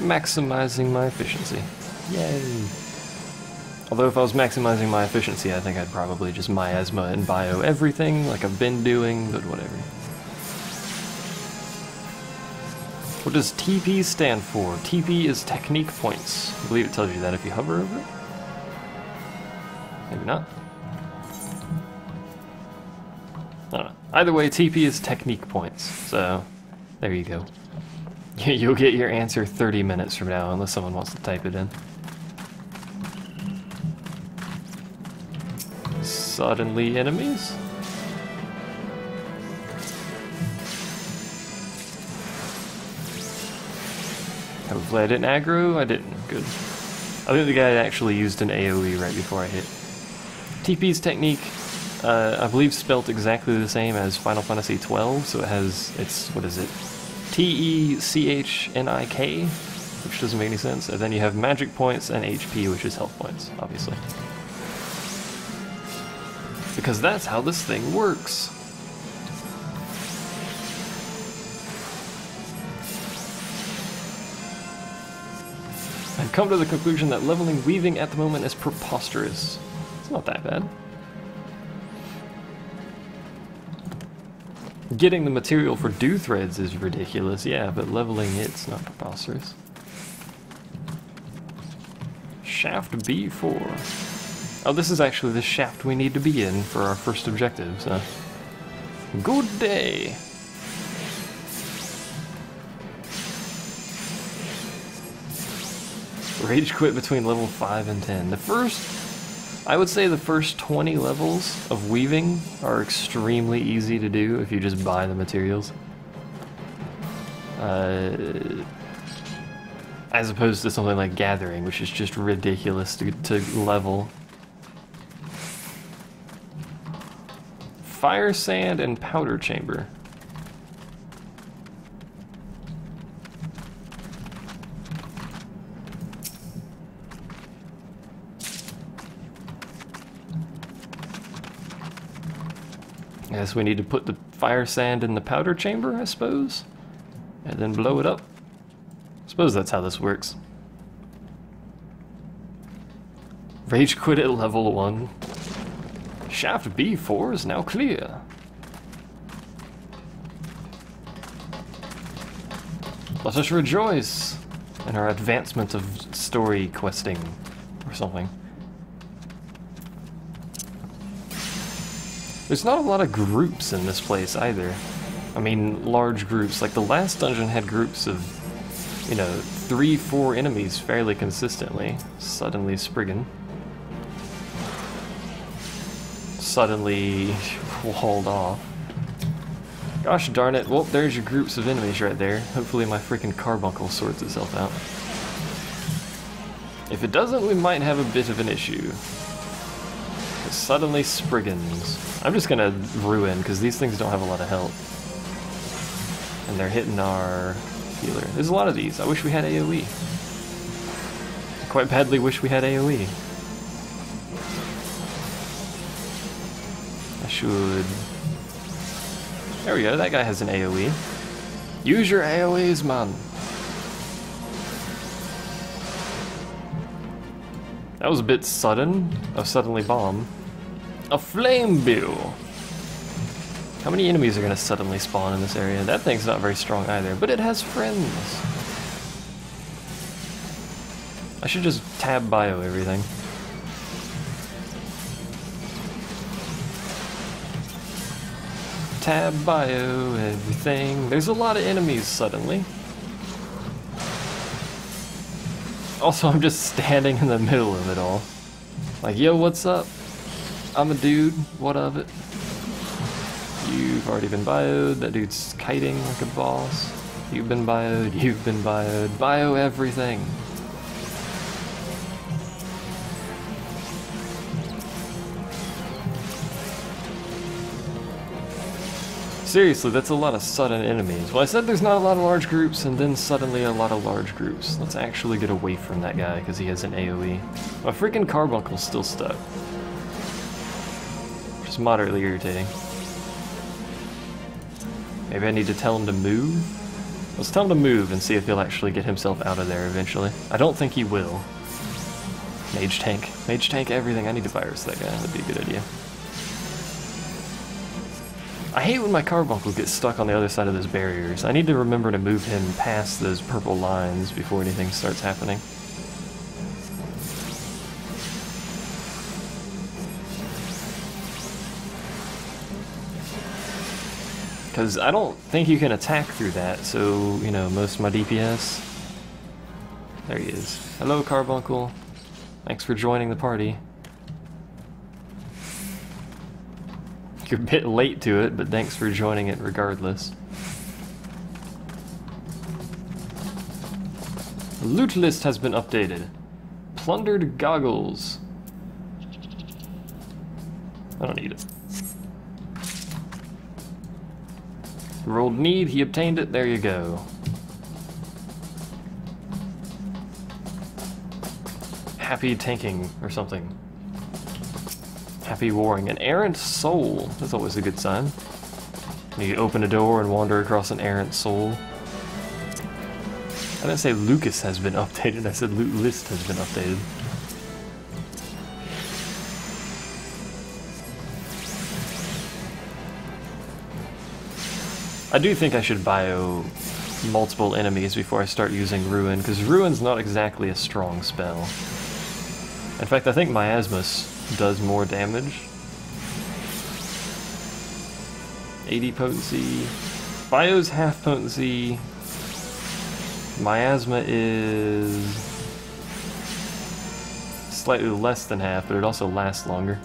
Maximizing my efficiency. Yay! Although if I was maximizing my efficiency, I think I'd probably just miasma and bio everything like I've been doing, but whatever. What does TP stand for? TP is technique points. I believe it tells you that if you hover over it. Maybe not. I don't know. Either way, TP is technique points, so there you go. You'll get your answer 30 minutes from now, unless someone wants to type it in. Suddenly enemies? Hopefully I didn't aggro, I didn't, good. I think the guy actually used an AoE right before I hit. TP's technique, uh, I believe spelt exactly the same as Final Fantasy XII, so it has, it's, what is it, T E C H N I K, which doesn't make any sense. And then you have magic points and HP, which is health points, obviously. Because that's how this thing works. I've come to the conclusion that leveling weaving at the moment is preposterous. It's not that bad. Getting the material for dew threads is ridiculous, yeah, but leveling it's not preposterous. Shaft B4. Oh, this is actually the shaft we need to be in for our first objective, so... Good day! Rage quit between level 5 and 10. The first, I would say the first 20 levels of weaving are extremely easy to do if you just buy the materials. Uh, as opposed to something like gathering, which is just ridiculous to, to level. Fire sand and powder chamber. Guess we need to put the fire sand in the powder chamber, I suppose? And then blow it up. I suppose that's how this works. Rage quit at level 1. Shaft B4 is now clear. Let us rejoice in our advancement of story questing or something. There's not a lot of groups in this place either. I mean, large groups. Like the last dungeon had groups of, you know, three, four enemies fairly consistently. Suddenly Spriggan. Suddenly walled off. Gosh darn it. Well, there's your groups of enemies right there. Hopefully my freaking carbuncle sorts itself out. If it doesn't, we might have a bit of an issue. Suddenly Spriggans. I'm just gonna ruin, because these things don't have a lot of health. And they're hitting our healer. There's a lot of these. I wish we had AoE. I quite badly wish we had AoE. I should... There we go, that guy has an AoE. Use your AoEs, man! That was a bit sudden, a suddenly bomb. A flame bill. How many enemies are to suddenly spawn in this area? That thing's not very strong either, but it has friends. I should just tab bio everything. Tab bio everything. There's a lot of enemies suddenly. Also, I'm just standing in the middle of it all. Like, yo, what's up? I'm a dude, what of it? You've already been bioed, that dude's kiting like a boss. You've been bioed, you've been bioed, bio everything. Seriously, that's a lot of sudden enemies. Well, I said there's not a lot of large groups, and then suddenly a lot of large groups. Let's actually get away from that guy, because he has an AoE. My freaking carbuncle's still stuck moderately irritating. Maybe I need to tell him to move? Let's tell him to move and see if he'll actually get himself out of there eventually. I don't think he will. Mage tank. Mage tank everything. I need to virus that guy. That'd be a good idea. I hate when my carbuncle gets stuck on the other side of those barriers. I need to remember to move him past those purple lines before anything starts happening. Because I don't think you can attack through that, so, you know, most of my DPS... There he is. Hello, Carbuncle. Thanks for joining the party. You're a bit late to it, but thanks for joining it regardless. Loot list has been updated. Plundered goggles. I don't need it. Rolled need, he obtained it, there you go. Happy tanking or something. Happy warring. An errant soul. That's always a good sign. You open a door and wander across an errant soul. I didn't say Lucas has been updated, I said Loot List has been updated. I do think I should bio multiple enemies before I start using Ruin, because Ruin's not exactly a strong spell. In fact, I think Miasma does more damage. 80 potency. Bio's half potency. Miasma is slightly less than half, but it also lasts longer.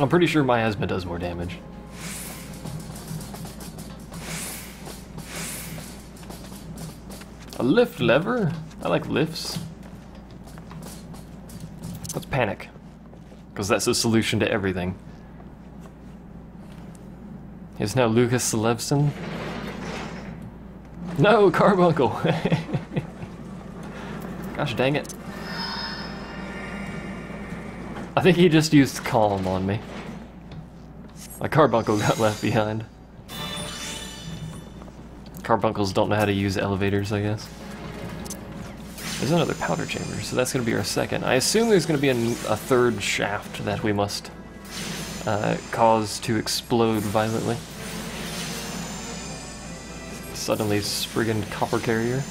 I'm pretty sure Miasma does more damage. A lift lever? I like lifts. Let's panic. Because that's the solution to everything. Is now Lucas Celebson? No, Carbuncle! Gosh dang it. I think he just used Calm on me. My Carbuncle got left behind. Carbuncles don't know how to use elevators, I guess. There's another powder chamber, so that's going to be our second. I assume there's going to be a, a, third shaft that we must uh, cause to explode violently. Suddenly Spriggan Copper Carrier.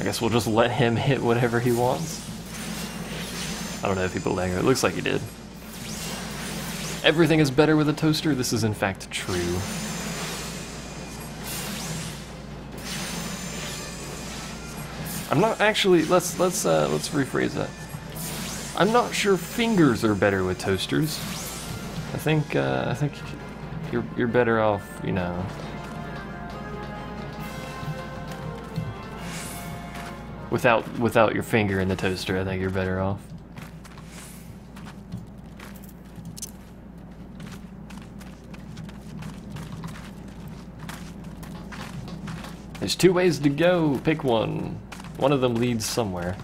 I guess we'll just let him hit whatever he wants. I don't know if he put It looks like he did. Everything is better with a toaster. This is in fact true. I'm not actually. Let's let's uh, let's rephrase that. I'm not sure fingers are better with toasters. I think uh, I think you're you're better off, you know. Without without your finger in the toaster, I think you're better off. There's two ways to go. Pick one. One of them leads somewhere.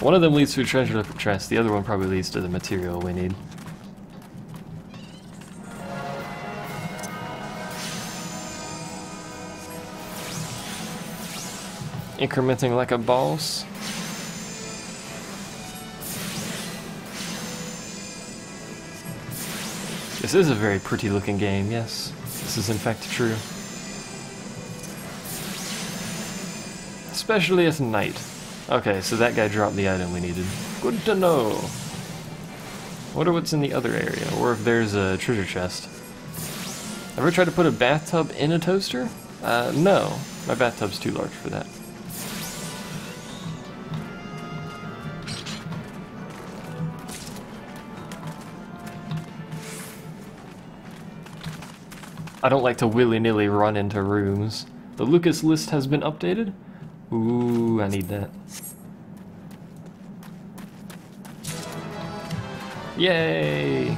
One of them leads to a treasure chest, the other one probably leads to the material we need. Incrementing like a boss. This is a very pretty looking game, yes. This is in fact true. Especially at night. Okay, so that guy dropped the item we needed. Good to know. Wonder what's in the other area, or if there's a treasure chest. Ever tried to put a bathtub in a toaster? Uh, no. My bathtub's too large for that. I don't like to willy-nilly run into rooms. The Lucas list has been updated? Ooh, I need that. Yay!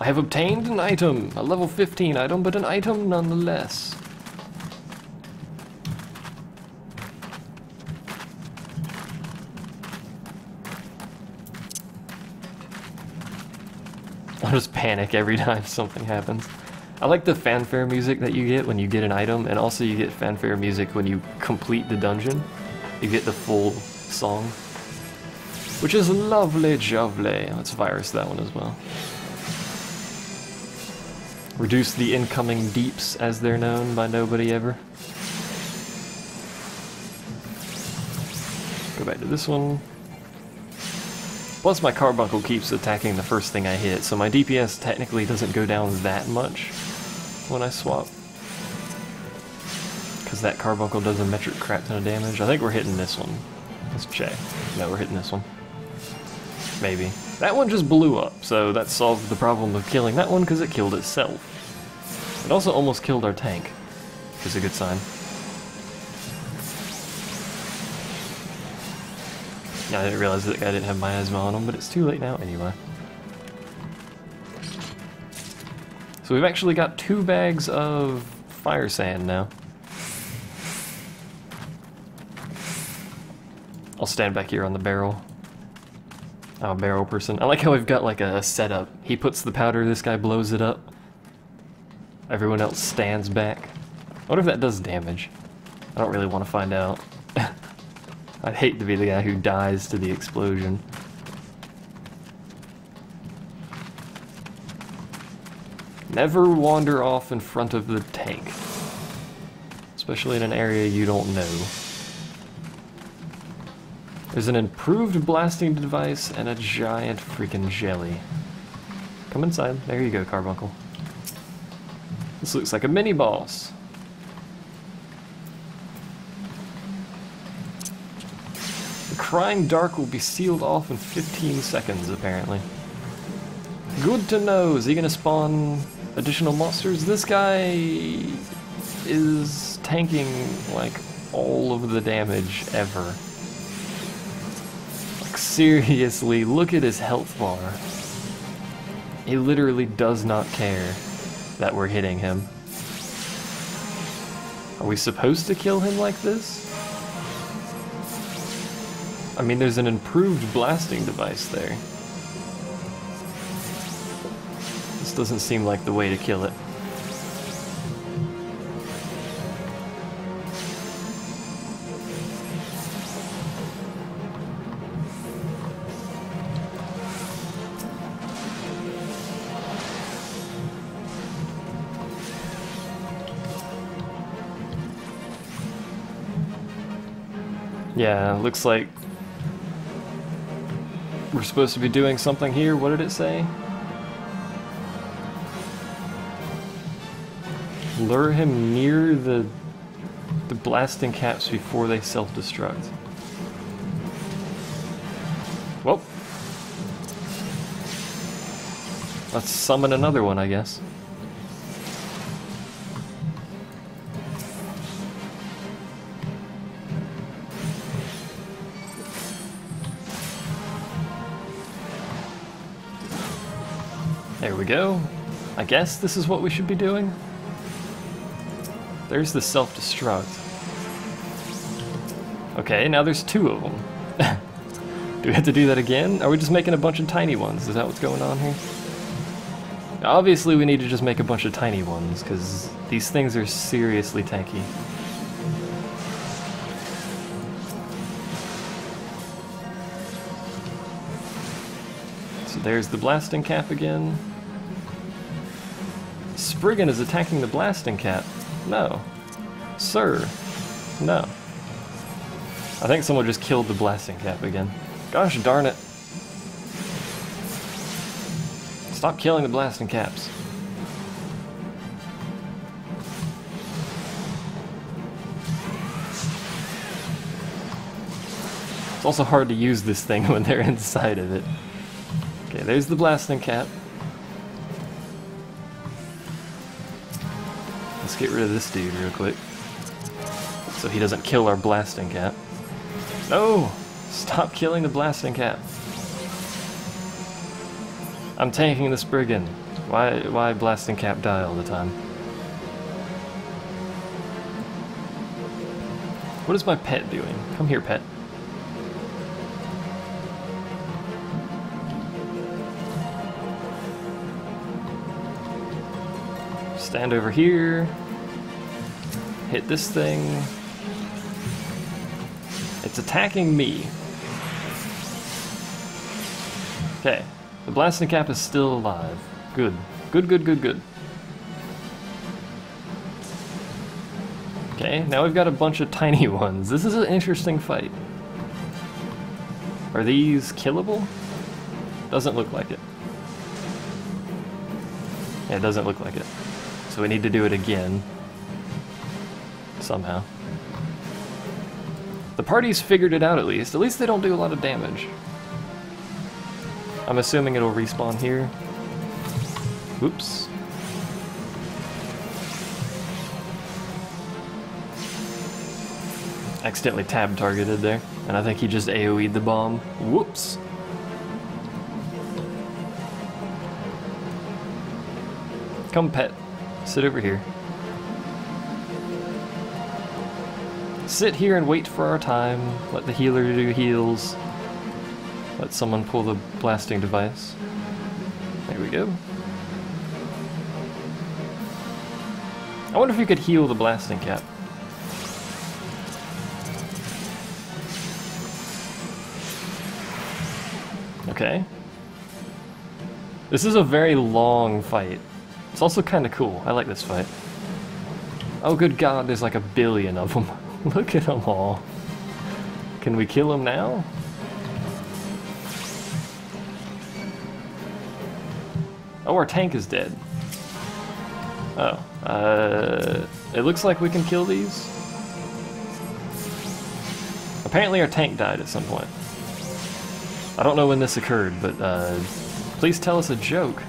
I have obtained an item, a level 15 item, but an item nonetheless. I'll just panic every time something happens. I like the fanfare music that you get when you get an item, and also you get fanfare music when you complete the dungeon. You get the full song. Which is lovely jovely. Let's virus that one as well. Reduce the incoming deeps, as they're known by nobody ever. Go back to this one. Plus my carbuncle keeps attacking the first thing I hit, so my DPS technically doesn't go down that much when I swap. Because that carbuncle does a metric crap ton of damage. I think we're hitting this one. Let's check. No, we're hitting this one. Maybe. That one just blew up, so that solved the problem of killing that one because it killed itself. It also almost killed our tank, which is a good sign. I didn't realize that guy didn't have miasma on him, but it's too late now anyway. So we've actually got two bags of fire sand now. I'll stand back here on the barrel. I'm a barrel person. I like how we've got like a setup. He puts the powder, this guy blows it up. Everyone else stands back. I wonder if that does damage. I don't really want to find out. I'd hate to be the guy who dies to the explosion. Never wander off in front of the tank. Especially in an area you don't know. There's an improved blasting device and a giant freaking jelly. Come inside. There you go, Carbuncle. This looks like a mini boss. The Crying Dark will be sealed off in 15 seconds, apparently. Good to know. Is he gonna spawn additional monsters? This guy is tanking like all of the damage ever. Like seriously, look at his health bar. He literally does not care that we're hitting him. Are we supposed to kill him like this? I mean, there's an improved blasting device there. This doesn't seem like the way to kill it. Yeah, looks like we're supposed to be doing something here. What did it say? Lure him near the the blasting caps before they self-destruct. Well, let's summon another one, I guess. There we go. I guess this is what we should be doing. There's the self-destruct. Okay, now there's two of them. do we have to do that again? Are we just making a bunch of tiny ones? Is that what's going on here? Obviously we need to just make a bunch of tiny ones, because these things are seriously tanky. So there's the blasting cap again. Spriggan is attacking the blasting cap. No. Sir. No. I think someone just killed the blasting cap again. Gosh darn it. Stop killing the blasting caps. It's also hard to use this thing when they're inside of it. Okay, there's the blasting cap. Let's get rid of this dude real quick. So he doesn't kill our blasting cap. No! Stop killing the blasting cap. I'm tanking the Spriggan. Why, why blasting cap die all the time? What is my pet doing? Come here, pet. Stand over here. Hit this thing. It's attacking me. Okay. The blasting cap is still alive. Good. Good, good, good, good. Okay, now we've got a bunch of tiny ones. This is an interesting fight. Are these killable? Doesn't look like it. Yeah, it doesn't look like it. We need to do it again. Somehow. The party's figured it out at least. At least they don't do a lot of damage. I'm assuming it'll respawn here. Whoops. Accidentally tab targeted there, and I think he just AoE'd the bomb. Whoops. Come pet. Sit over here. sit here and wait for our time. Let the healer do heals. Let someone pull the blasting device. There we go. I wonder if you could heal the blasting cap. Okay. This is a very long fight. It's also kind of cool. I like this fight. Oh good god, there's like a billion of them. Look at them all. Can we kill them now? Oh, our tank is dead. Oh. Uh, it looks like we can kill these. Apparently our tank died at some point. I don't know when this occurred, but uh, please tell us a joke.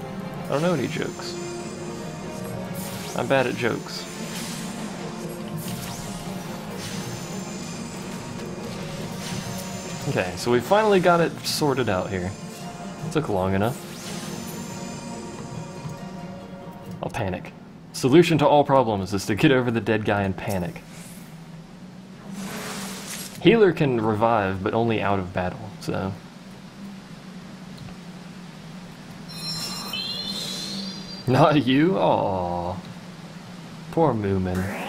I don't know any jokes. I'm bad at jokes. Okay, so we finally got it sorted out here. Took long enough. I'll panic. Solution to all problems is to get over the dead guy and panic. Healer can revive, but only out of battle, so... Not you? Aww. Poor Moomin.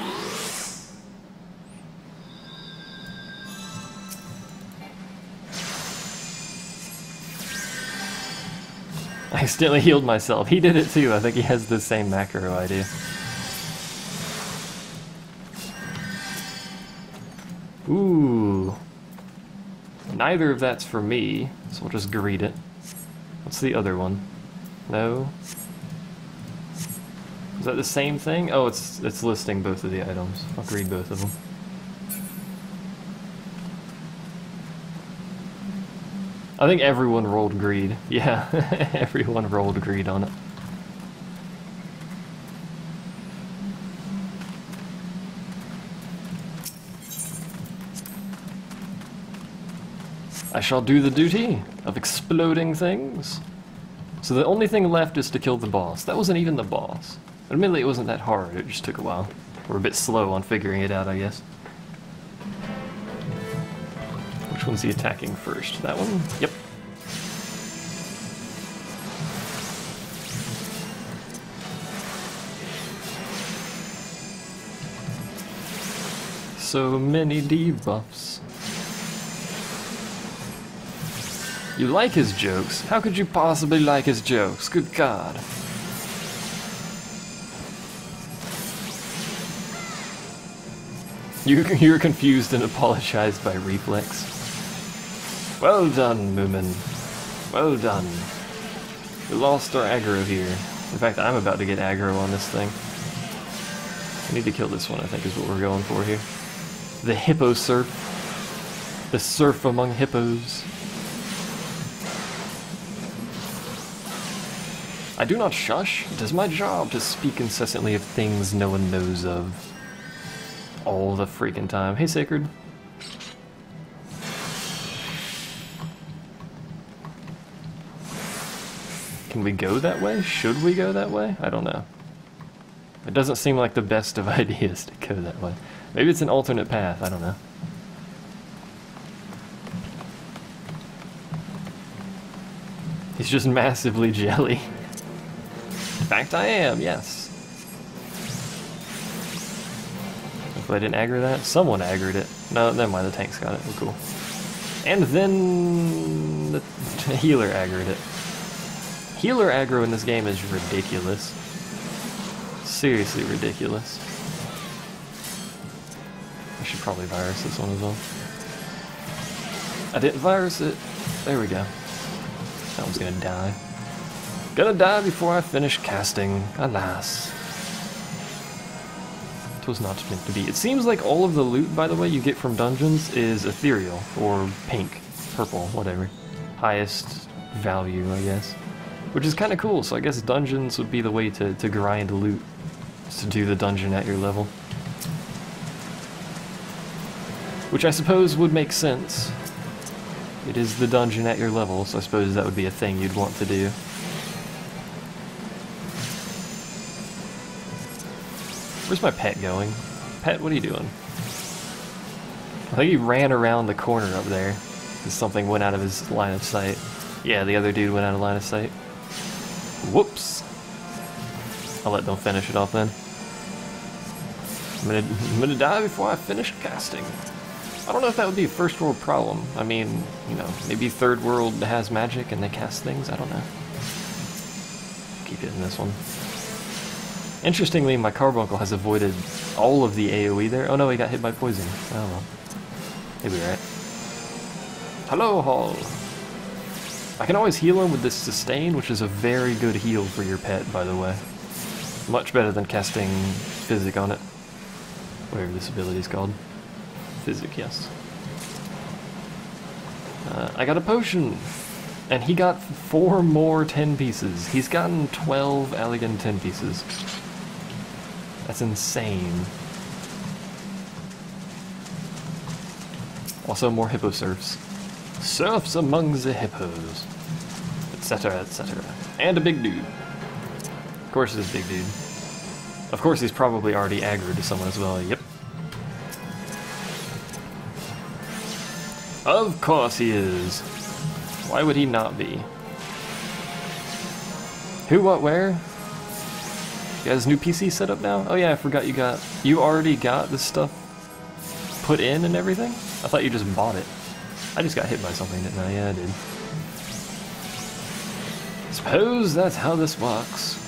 I accidentally healed myself. He did it too. I think he has the same macro idea. Ooh. Neither of that's for me, so we'll just greet it. What's the other one? No? Is that the same thing? Oh, it's it's listing both of the items. I'll read both of them. I think everyone rolled greed. Yeah, everyone rolled greed on it. I shall do the duty of exploding things. So the only thing left is to kill the boss. That wasn't even the boss. Admittedly, it wasn't that hard. It just took a while. We're a bit slow on figuring it out, I guess. Which one's he attacking first? That one? Yep. So many debuffs. You like his jokes? How could you possibly like his jokes? Good God. You, you're confused and apologized by reflex. Well done, Moomin. Well done. We lost our aggro here. In fact, I'm about to get aggro on this thing. I need to kill this one, I think is what we're going for here. The hippo surf. The surf among hippos. I do not shush. It is my job to speak incessantly of things no one knows of. All the freaking time. Hey, Sacred. Can we go that way? Should we go that way? I don't know. It doesn't seem like the best of ideas to go that way. Maybe it's an alternate path, I don't know. He's just massively jelly. In fact, I am, yes. I didn't aggro that. Someone aggroed it. No, never mind, the tank's got it. Cool. And then the healer aggroed it. Healer aggro in this game is ridiculous. Seriously ridiculous. I should probably virus this one as well. I didn't virus it. There we go. That one's gonna die. Gonna die before I finish casting, alas. Was not meant to be. It seems like all of the loot, by the way, you get from dungeons is ethereal, or pink, purple, whatever. Highest value, I guess. Which is kind of cool, so I guess dungeons would be the way to, to grind loot. to do the dungeon at your level. Which I suppose would make sense. It is the dungeon at your level, so I suppose that would be a thing you'd want to do. Where's my pet going? Pet, what are you doing? I think he ran around the corner up there. Something went out of his line of sight. Yeah, the other dude went out of line of sight. Whoops. I'll let them finish it off then. I'm gonna, I'm gonna die before I finish casting. I don't know if that would be a first world problem. I mean, you know, maybe third world has magic and they cast things. I don't know. Keep hitting this one. Interestingly, my carbuncle has avoided all of the AoE there. Oh no, he got hit by poison. Oh well. He'll be right. Hello, Hall. I can always heal him with this sustain, which is a very good heal for your pet, by the way. Much better than casting physic on it. Whatever this ability is called. Physic, yes. Uh, I got a potion! And he got four more tin pieces. He's gotten 12 Allagan tin pieces. That's insane. Also more hippo surfs. Surfs among the hippos. Etc, etc. And a big dude. Of course it's a big dude. Of course he's probably already aggroed to someone as well, yep. Of course he is. Why would he not be? Who, what, where? You guys new PC set up now? Oh yeah, I forgot you got... You already got this stuff put in and everything? I thought you just bought it. I just got hit by something, didn't I? Yeah, I did. Suppose that's how this works.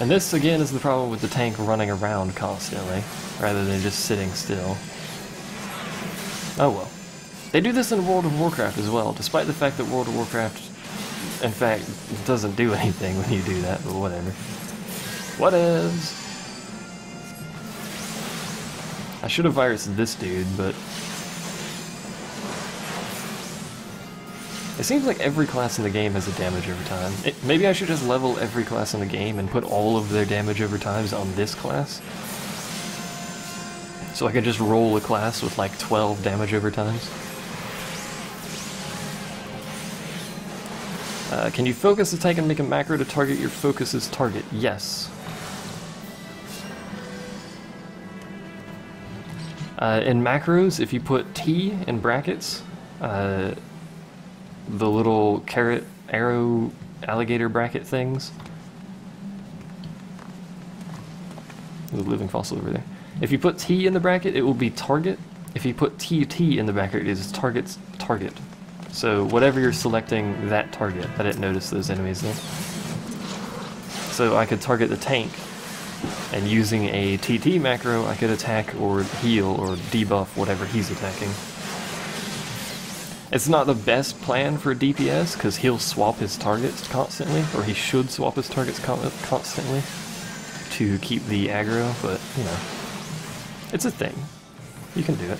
And this, again, is the problem with the tank running around constantly, rather than just sitting still. Oh well. They do this in World of Warcraft as well, despite the fact that World of Warcraft, in fact, doesn't do anything when you do that, but whatever. What is? I should have virused this dude, but... It seems like every class in the game has a damage over time. It, maybe I should just level every class in the game and put all of their damage over times on this class? So I could just roll a class with like 12 damage over times? Uh, can you focus tank and make a macro to target your focus's target? Yes. Uh, in macros, if you put T in brackets, uh, the little carrot, arrow, alligator bracket things. There's a living fossil over there. If you put T in the bracket, it will be target. If you put TT in the bracket, it is target's target. So whatever you're selecting, that target. I didn't notice those enemies there. So I could target the tank, and using a TT macro, I could attack or heal or debuff whatever he's attacking. It's not the best plan for DPS, because he'll swap his targets constantly, or he should swap his targets con constantly to keep the aggro, but, you know, it's a thing. You can do it.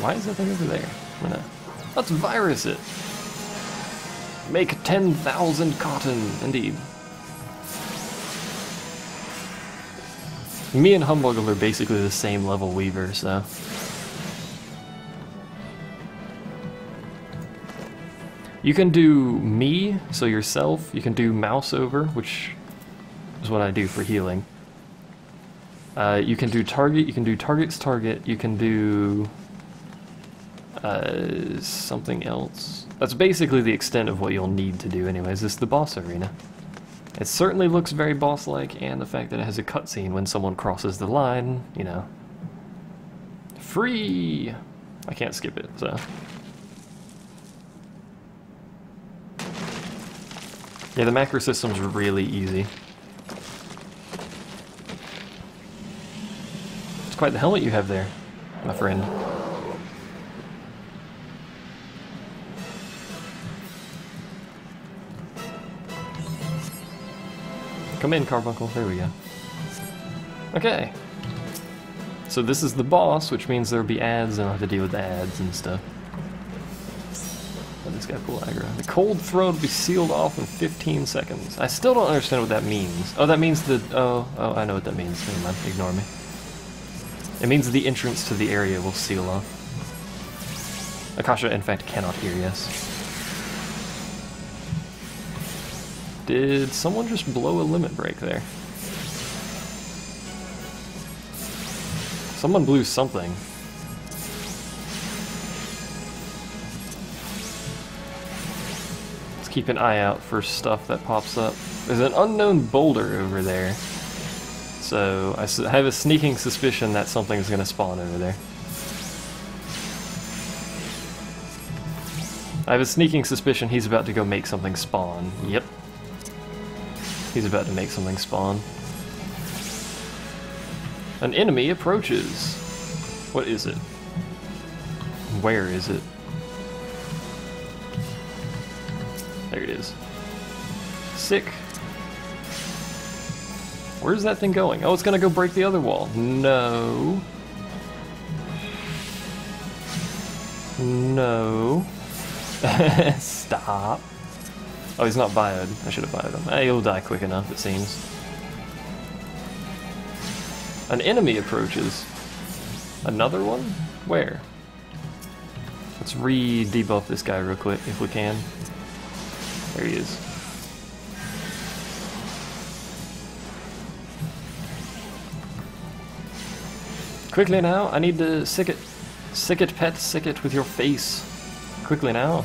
Why is that thing over there? Gonna... Let's virus it! Make 10,000 cotton, indeed. Me and Humbuggle are basically the same level weaver, so... You can do me, so yourself. You can do mouse over, which is what I do for healing. Uh, you can do target, you can do target's target, you can do uh, something else. That's basically the extent of what you'll need to do anyways. This is the boss arena. It certainly looks very boss-like, and the fact that it has a cutscene when someone crosses the line, you know. Free! I can't skip it, so... Yeah, the macro system's really easy. It's quite the helmet you have there, my friend. Come in, Carbuncle. There we go. Okay. So this is the boss, which means there'll be ads, and I'll have to deal with the ads and stuff. This guy pull aggro. The cold throw will be sealed off in 15 seconds. I still don't understand what that means. Oh, that means the... Oh, oh, I know what that means. Never mind. Ignore me. It means the entrance to the area will seal off. Akasha, in fact, cannot hear, yes. Did someone just blow a limit break there? Someone blew something. Let's keep an eye out for stuff that pops up. There's an unknown boulder over there. So I have a sneaking suspicion that something's going to spawn over there. I have a sneaking suspicion he's about to go make something spawn. Yep, He's about to make something spawn. An enemy approaches. What is it? Where is it? There it is. Sick. Where's that thing going? Oh, it's gonna go break the other wall. No. No. Stop. Oh, he's not bioed. I should have bioed him. Hey, he'll die quick enough, it seems. An enemy approaches. Another one? Where? Let's re-debuff this guy real quick, if we can. There he is. Quickly now, I need to sick it. Sick it, pet, sick it with your face. Quickly now.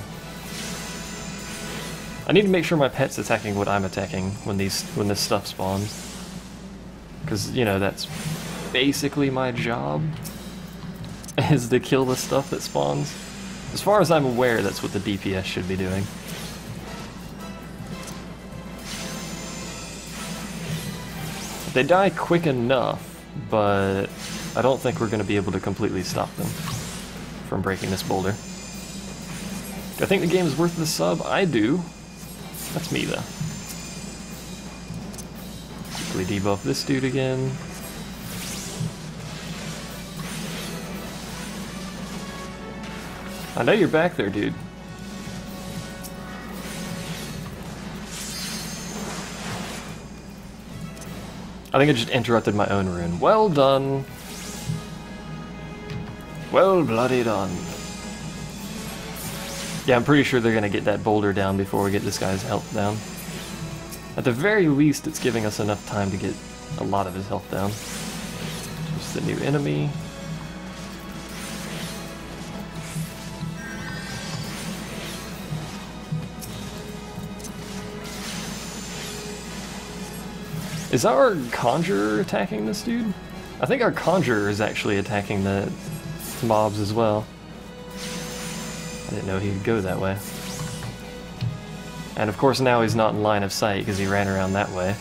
I need to make sure my pet's attacking what I'm attacking when these when this stuff spawns. Because, you know, that's basically my job, is to kill the stuff that spawns. As far as I'm aware, that's what the DPS should be doing. They die quick enough, but I don't think we're going to be able to completely stop them from breaking this boulder. Do I think the game is worth the sub? I do. That's me, though. Quickly debuff this dude again. I know you're back there, dude. I think I just interrupted my own Ruin. Well done. Well bloody done. Yeah, I'm pretty sure they're gonna get that boulder down before we get this guy's health down. At the very least, it's giving us enough time to get a lot of his health down. Just a new enemy. Is our Conjurer attacking this dude? I think our Conjurer is actually attacking the mobs as well. I didn't know he could go that way. And of course now he's not in line of sight because he ran around that way.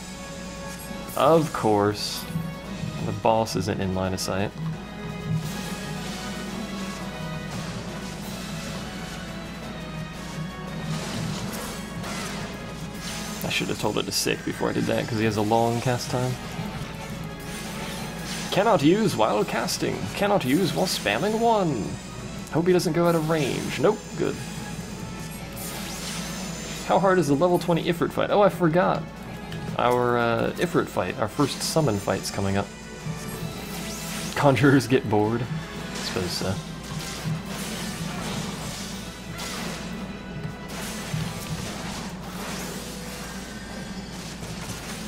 Of course. The boss isn't in line of sight. I should have told it to sick before I did that because he has a long cast time. Cannot use while casting. Cannot use while spamming one. Hope he doesn't go out of range. Nope, good. How hard is the level 20 Ifrit fight? Oh, I forgot. Our uh, Ifrit fight, our first summon fight's coming up. Conjurers get bored? I suppose so.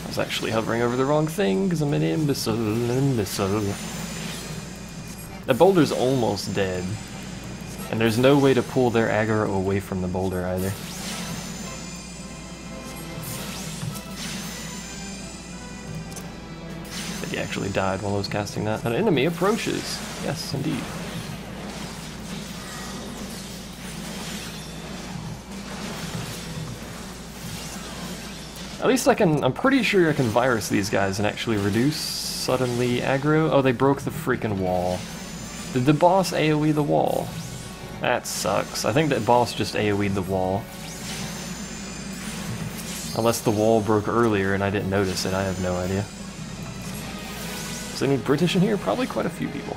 I was actually hovering over the wrong thing because I'm an imbecile, imbecile. The boulder's almost dead. And there's no way to pull their aggro away from the boulder either. But he actually died while I was casting that. An enemy approaches. Yes, indeed. At least I can, I'm pretty sure I can virus these guys and actually reduce suddenly aggro. Oh, they broke the freaking wall. Did the boss AoE the wall? That sucks. I think that boss just AoE'd the wall. Unless the wall broke earlier and I didn't notice it, I have no idea. Is any British in here? Probably quite a few people.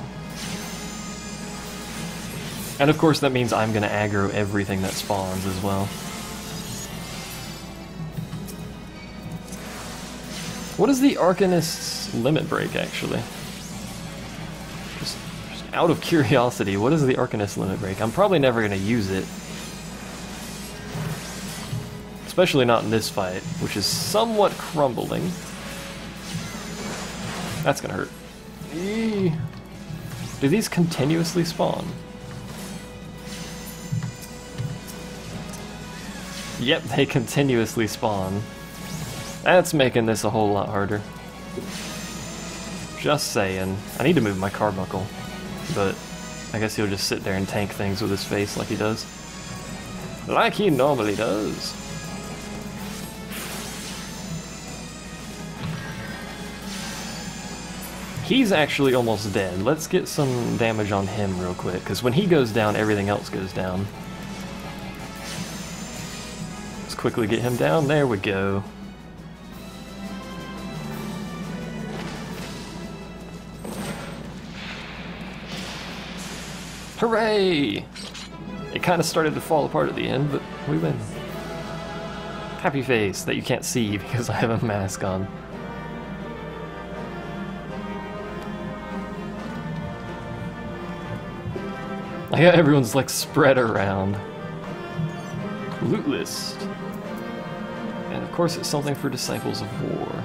And of course that means I'm gonna aggro everything that spawns as well. What is the Arcanist's limit break, actually? Out of curiosity, what is the Arcanist limit break? I'm probably never going to use it. Especially not in this fight, which is somewhat crumbling. That's gonna hurt. Eee. Do these continuously spawn? Yep, they continuously spawn. That's making this a whole lot harder. Just saying. I need to move my carbuncle. But I guess he'll just sit there and tank things with his face like he does. Like he normally does. He's actually almost dead. Let's get some damage on him real quick, because when he goes down, everything else goes down. Let's quickly get him down. There we go. Hooray! It kind of started to fall apart at the end, but we win. Happy face that you can't see because I have a mask on. Like everyone's like spread around. Loot list. And of course it's something for Disciples of War.